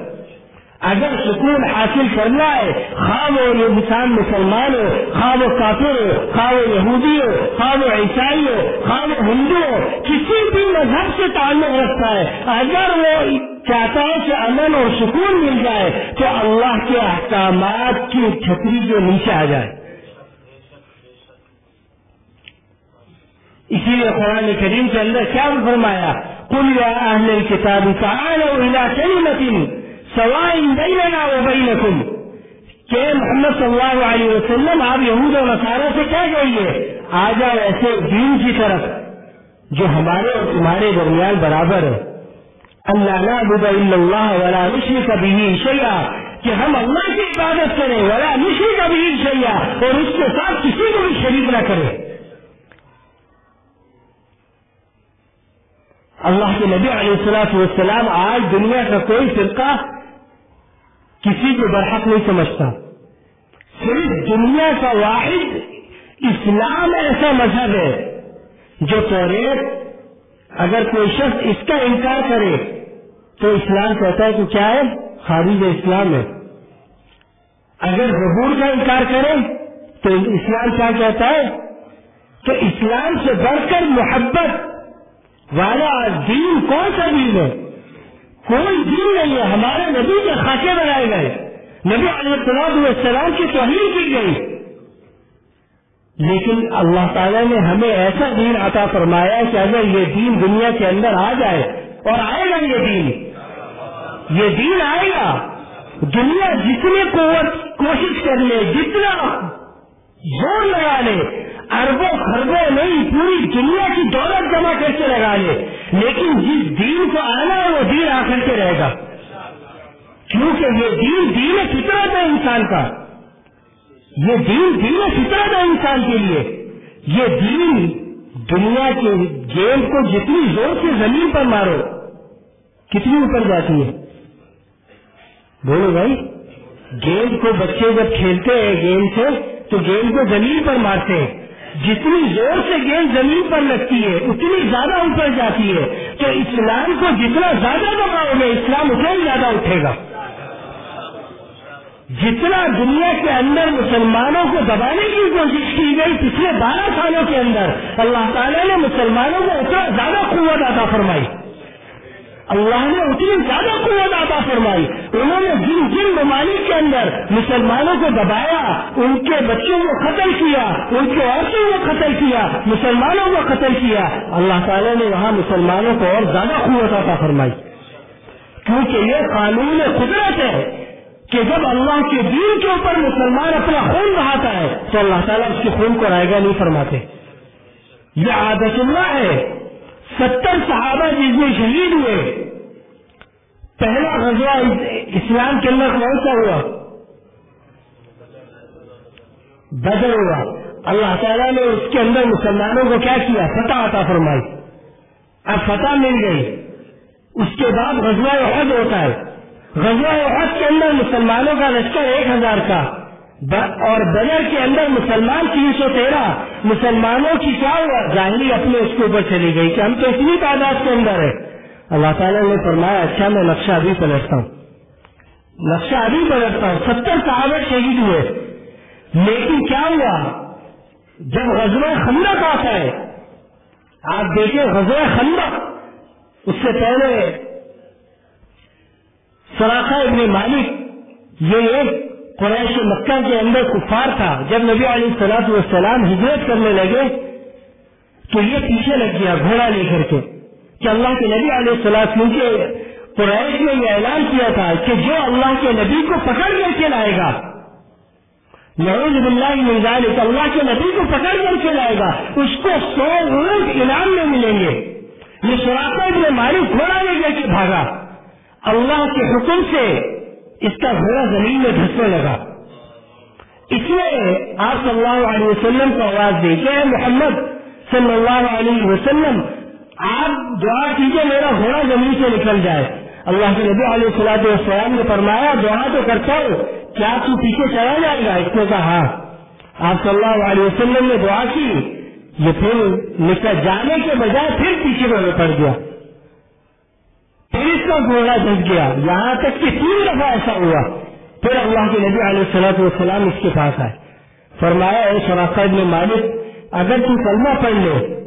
اگر سکون حاصل کرنا ہے خواہ وہ انسان مسلمان ہو خواہ وہ کافر ہو خواہ وہ یہودی ہو خواہ وہ عیسائی ہو خواہ وہ ہندو ہو، کسی بھی مذہب سے تعلق رکھتا ہے۔ اگر وہ چاہتا ہے کہ امن اور سکون مل جائے تو اللہ کے احکامات کی چھتری جو نیچے آ جائے۔ اسی لیے قرآن کریم کے اندر کیا فرمایا؟ کل یا اہل کتاب تعالوا الى كلمه بیننا و بینکم کہ محمد صلی اللہ علیہ وسلم آپ یہود و نصارہ سے کیا کہیے آ جاؤ ایسے دین کی طرف جو ہمارے اور تمہارے درمیان برابر ہے۔ اللہ نعبد الا اللہ ولا نشرک به شیئا، کہ ہم اللہ کی عبادت کریں، ولا نشرک به شیئا، اور اس کے ساتھ کسی کو بھی شریک نہ کریں۔ اللہ کے نبی علیہ السلاط والسلام آج دنیا کا کوئی فرقہ کسی کو برحق نہیں سمجھتا۔ صرف دنیا کا واحد اسلام ایسا مذہب ہے جو توریت اگر کوئی شخص اس کا انکار کرے تو اسلام کہتا ہے کہ کیا ہے؟ خارج اسلام ہے۔ اگر ظہور کا انکار کرے، تو اسلام کیا کہتا ہے؟ تو اسلام سے بڑھ کر محبت والا دین کون سا دین ہے؟ کوئی دین نہیں ہے۔ ہمارے نبی کے خاکے بنائے گئے۔ نبی علیہ السلام کی توہین کی گئی۔ لیکن اللہ تعالیٰ نے ہمیں ایسا دین عطا فرمایا کہ اگر یہ دین دنیا کے اندر آ جائے اور آئے گا یہ دین یہ دین آئے گا۔ دنیا جتنی قوت کوشش کر لے، جتنا زور لگا لے، اربوں خربوں نہیں، پوری دنیا کی دولت جمع کر کے لگا لے۔ لیکن جس دین کو آنا ہے، وہ دین آ کر کے رہے گا۔ کیونکہ یہ دین دین فطرت ہے انسان کا۔ یہ دین دین فطرت ہے انسان کے لیے۔ یہ دین دنیا کے گیند کو جتنی زور سے زمین پر مارو، کتنی اوپر جاتی ہے؟ بولو بھائی، گیند کو بچے جب کھیلتے ہیں گیند سے، تو گیند کو زمین پر مارتے ہیں۔ جتنی زور سے گیند زمین پر لگتی ہے، اتنی زیادہ اوپر جاتی ہے۔ تو اسلام کو جتنا زیادہ دباؤ گے، اسلام اتنا ہی زیادہ اٹھے گا۔ جتنا دنیا کے اندر مسلمانوں کو دبانے کی کوشش کی گئی پچھلے بارہ سالوں کے اندر، اللہ تعالیٰ نے مسلمانوں کو اتنا زیادہ قوت عطا فرمائی۔ اللہ نے اتنی زیادہ قوت عطا فرمائی۔ انہوں نے جن جن ممالک کے اندر مسلمانوں کو دبایا، ان کے بچوں کو قتل کیا، ان کے عورتوں کو قتل کیا، مسلمانوں کو قتل کیا۔ اللہ تعالیٰ نے وہاں مسلمانوں کو اور زیادہ قوت عطا فرمائی۔ کیونکہ یہ قانون قدرت ہے کہ جب اللہ کے دین کے اوپر مسلمان اپنا خون بہاتا ہے، تو اللہ تعالیٰ اس کے خون کو رائے گا نہیں فرماتے۔ یہ عادت اللہ ہے۔ ستر صحابہ جس میں شہید ہوئے۔ پہلا غزوہ اسلام کے اندر کون سا ہوا؟ بدل ہوا۔ اللہ تعالیٰ نے اس کے اندر مسلمانوں کو کیا کیا؟ فتح عطا فرمائی۔ اب فتح مل گئی۔ اس کے بعد غزوہ عہد ہوتا ہے۔ غزوہ عہد کے اندر مسلمانوں کا لشکر ایک ہزار کا۔ اور بدر کے اندر مسلمان تین سو تیرہ مسلمانوں کی کیا ہوا ظاہری اپنے اس کے اوپر چلی گئی کہ ہم تو اتنی تعداد کے اندر ہے اللہ تعالیٰ نے فرمایا اچھا میں نقشہ ابھی پلٹتا ہوں۔ نقشہ ابھی پلٹتا ہوں۔ ستر صحابت شہید ہوئے۔ لیکن کیا ہوا؟ جب غزوہ خندق آتا ہے آپ دیکھیں غزوہ خندق اس سے پہلے سراخا ابن مالک، یہ ایک قریش مکہ کے اندر کفار تھا۔ جب نبی علیہ السلاط والسلام ہجرت کرنے لگے تو یہ پیچھے لگ گیا، گھوڑا لے کر کے، کہ اللہ کے نبی علیہ السلام کیونکہ قریش نے یہ اعلان کیا تھا کہ جو اللہ کے نبی کو پکڑ کر کے لائے گا، نعوذ باللہ من ذالک اللہ کے نبی کو پکڑ کر کے لائے گا، اس کو سو اونٹ انعام میں ملیں گے۔ یہ سراخا ابن مالک گھوڑا لے کر کے بھاگا۔ اللہ کے حکم سے اس کا گھوڑا زمین میں دھسنے لگا۔ اس لیے آپ صلی اللہ علیہ وسلم کو آواز دے کہ محمد صلی اللہ علیہ وسلم، آپ دعا کیجیے میرا گھوڑا زمین سے نکل جائے۔ اللہ کے نبی علیہ السلاد والسلام نے فرمایا، دعا تو کرتا ہوں، کیا تو پیچھے چلا جائے گا؟ اس نے کہا ہاں آپ صلی اللہ علیہ وسلم نے دعا کی یہ پھر نکل جانے کے بجائے پھر پیچھے میں پڑ گیا پھر اس کا گھوڑا دھس گیا۔ یہاں تک کہ تین دفعہ ایسا ہوا۔ پھر اللہ کے نبی علیہ السلط والسلام اس کے پاس آئے۔ فرمایا، اے شراکت میں مالک، اگر تو کلمہ پڑھ لے،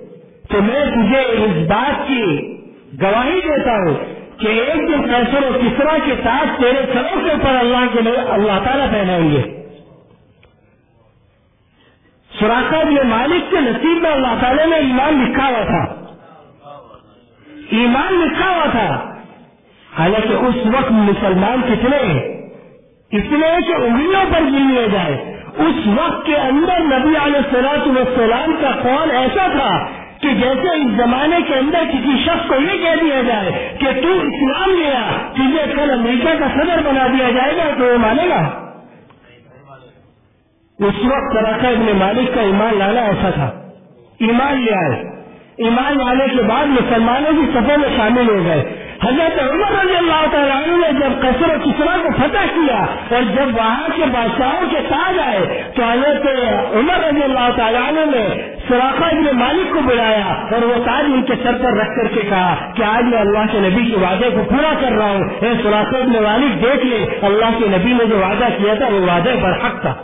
تو میں تجھے اس بات کی گواہی دیتا ہوں کہ ایک دن فیصل و کسرا کے ساتھ تیرے سروں کے اوپر اللہ کے لیے اللہ تعالیٰ پہنائیں گے۔ سراکت میں مالک کے نصیب میں اللہ تعالیٰ نے ایمان لکھا ہوا تھا۔ ایمان لکھا ہوا تھا۔ حالانکہ اس وقت مسلمان کتنے ہیں؟ اتنے کہ انگلیوں پر گن لیا جائے۔ اس وقت کے اندر نبی علیہ سلاط والسلام کا قول ایسا تھا کہ جیسے اس زمانے کے اندر کسی شخص کو یہ کہہ دیا جائے کہ تو اسلام لیا تجھے کل امریکہ کا صدر بنا دیا جائے گا، تو وہ مانے گا؟ اس وقت تراکہ ابن مالک کا ایمان لانا ایسا تھا۔ ایمان لے آئے۔ ایمان لانے کے بعد مسلمانوں کی سفر میں شامل ہو گئے۔ حضرت عمر رضی اللہ تعالیٰ عنہ نے جب قصر و کسرا کو فتح کیا اور جب وہاں کے بادشاہوں کے تاج آئے تو حضرت عمر رضی اللہ تعالیٰ عنہ نے سراخا ابن مالک کو بلایا اور وہ تاج ان کے سر پر رکھ کر کے کہا کہ آج میں اللہ کے نبی کے وعدے کو پورا کر رہا ہوں۔ اے سراخا ابن مالک، دیکھ لے، اللہ کے نبی نے جو وعدہ کیا تھا وہ وعدے پر حق تھا۔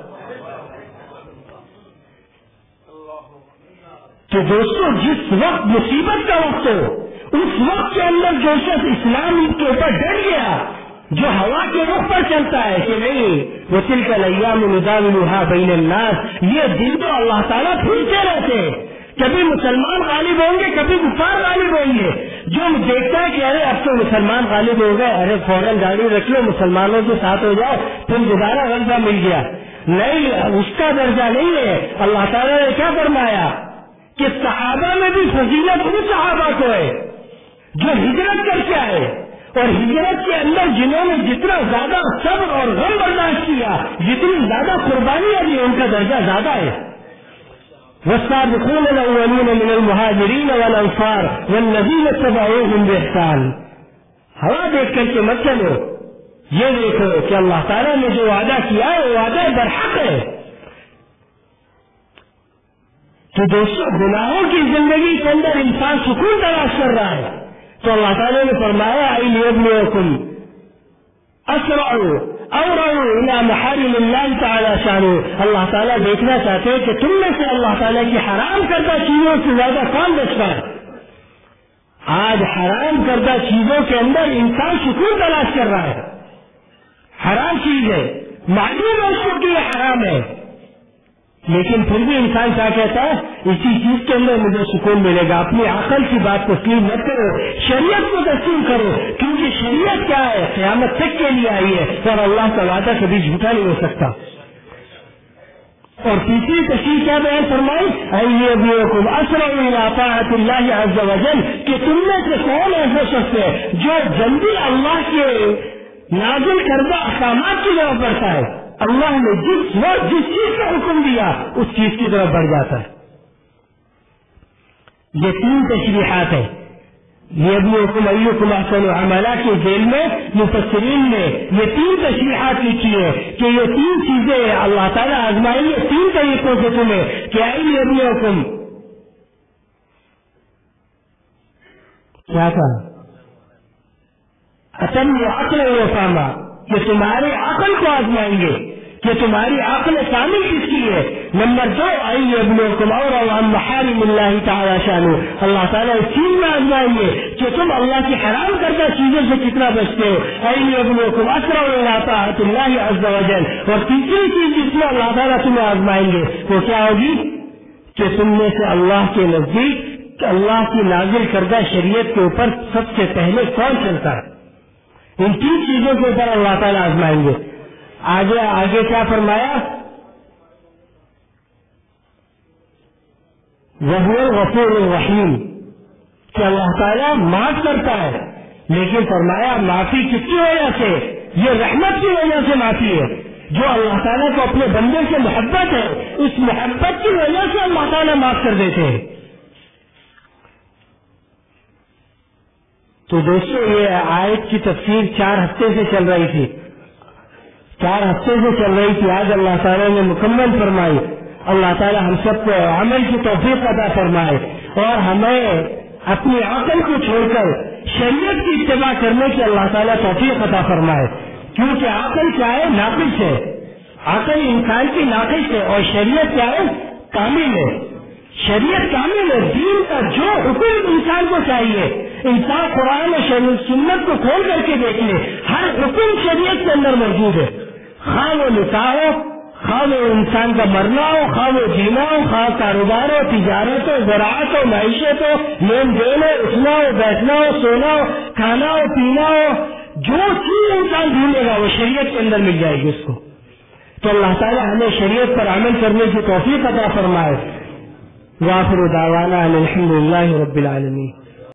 تو دوستوں جس وقت مصیبت کا وقت ہو اس وقت کے اندر جو شخص اسلام کے اوپر ڈر گیا، جو ہوا کے رخ پر چلتا ہے کہ نہیں، وہ تل کا لیا میں بین الناس، یہ دن تو اللہ تعالیٰ پھولتے رہتے کبھی مسلمان غالب ہوں گے، کبھی گفار غالب ہوں گے۔ جو دیکھتا ہے کہ ارے اب تو مسلمان غالب ہو گئے، ارے فوراً گاڑی رکھ لو، مسلمانوں کے ساتھ ہو جاؤ، پھر دوبارہ غلطہ مل گیا۔ نہیں، اس کا درجہ نہیں ہے۔ اللہ تعالیٰ نے کیا فرمایا؟ کہ صحابہ میں بھی فضیلت ان صحابہ کو ہے۔ جو ہجرت کر کے آئے. اور ہجرت کے اندر جنہوں نے جتنا زیادہ صبر اور غم برداشت کیا، جتنی زیادہ قربانیاں دی ان کا درجہ زیادہ ہے. والسابقون الاولون من المهاجرين والانصار والذين اتبعوهم باحسان ہوا دیکھ کر کے مت چلو. یہ دیکھو کہ اللہ تعالیٰ نے جو وعدہ کیا ہے، وہ وعدہ برحق ہے. تو دوستوں گناہوں کی زندگی کے اندر انسان سکون تلاش کر رہا ہے. تو اللہ تعالیٰ نے فرمایا حکم محارم اللہ تعالیٰ شانو. اللہ تعالیٰ دیکھنا چاہتے ہیں کہ تم میں سے اللہ تعالیٰ کی حرام کردہ چیزوں سے زیادہ کون بچتا ہے۔ آج حرام کردہ چیزوں کے اندر انسان سکون تلاش کر رہا ہے۔ حرام چیز ہے۔ معلوم ہے اس کو کہ یہ حرام ہے۔ لیکن پھر بھی انسان کیا کہتا ہے؟ اسی چیز کے اندر مجھے سکون ملے گا۔ اپنی عقل کی بات تسلیم مت کرو، شریعت کو تسلیم کرو، کیونکہ شریعت کیا ہے؟ قیامت تک کے لیے آئی ہے۔ اور اللہ کا وعدہ کبھی جھوٹا نہیں ہو سکتا۔ اور تیسری تشریح کیا بیان فرمائی؟ ابھی حکم اصل اللہ عز و جل کہ تم میں سے کون ایسے شخص ہے جو جلدی اللہ کے نازل کردہ احکامات کی طرف بڑھتا ہے؟ اللہ نے جس وقت جس چیز کا حکم دیا، اس چیز کی طرف بڑھ جاتا ہے۔ یہ تین تشریحات ہیں۔ یہ ابھی حکم حکم احسن عملہ کے جیل میں، مفسرین نے یہ تین تشریحات لکھی ہے کہ یہ تین چیزیں اللہ تعالیٰ آزمائی ہے تین طریقوں سے تمہیں کیا ابھی حکم۔ کیا تھا؟ اصل یہ عقل و ساما کہ تمہارے عقل کو آزمائیں گے۔ کہ تمہاری عقل کامل کس کی ہے؟ نمبر دو، آئیے ابن اور محارم اللہ تعالیٰ شانو۔ اللہ تعالیٰ اس چیز میں آزمائیں گے کہ تم اللہ کی حرام کردہ چیزوں سے کتنا بچتے ہو۔ آئیے ابن حکم اثر اللہ عز و جل۔ اور تیسری چیز جس میں اللہ تعالیٰ تمہیں آزمائیں گے، وہ کیا ہوگی؟ کہ تم میں سے اللہ کے نزدیک اللہ کی نازل کردہ شریعت کے اوپر سب سے پہلے کون چلتا ہے؟ ان تین چیزوں کے اوپر اللہ تعالیٰ آزمائیں گے۔ آگے آگے کیا فرمایا؟ وہ غفور الرحیم۔ کہ اللہ تعالیٰ معاف کرتا ہے۔ لیکن فرمایا، معافی کس کی وجہ سے؟ یہ رحمت کی وجہ سے معافی ہے۔ جو اللہ تعالیٰ کو اپنے بندے سے محبت ہے، اس محبت کی وجہ سے اللہ تعالیٰ معاف کر دیتے ہیں۔ تو دوستوں یہ آیت کی تفسیر چار ہفتے سے چل رہی تھی۔ چار ہفتے سے چل رہی تھی، آج اللہ تعالیٰ نے مکمل فرمائی۔ اللہ تعالیٰ ہم سب کو عمل کی توفیق ادا فرمائے اور ہمیں اپنی عقل کو چھوڑ کر شریعت کی اتباع کرنے کی اللہ تعالیٰ توفیق عطا فرمائے۔ کیونکہ عقل کیا ہے؟ ناقص ہے۔ عقل انسان کی ناقص ہے اور شریعت کیا ہے؟ کامل ہے۔ شریعت کامل ہے۔ دین کا جو حکم انسان کو چاہیے، انسان قرآن اور سنت کو کھول کر کے دیکھ لے ہر حکم شریعت کے اندر موجود ہے۔ خواہ وہ نکاح ہو خواہ وہ انسان کا مرنا ہو خواہ وہ جینا ہو خواہ کاروبار ہو تجارت ہو زراعت ہو معیشت ہو لین دین ہو اٹھنا ہو بیٹھنا ہو سونا ہو کھانا ہو پینا ہو جو چیز انسان ڈھونڈے گا، وہ شریعت کے اندر مل جائے گی اس کو۔ تو اللہ تعالیٰ ہمیں شریعت پر عمل کرنے کی توفیق عطا فرمائے۔ وآخر دعوانا الحمد لله رب العالمين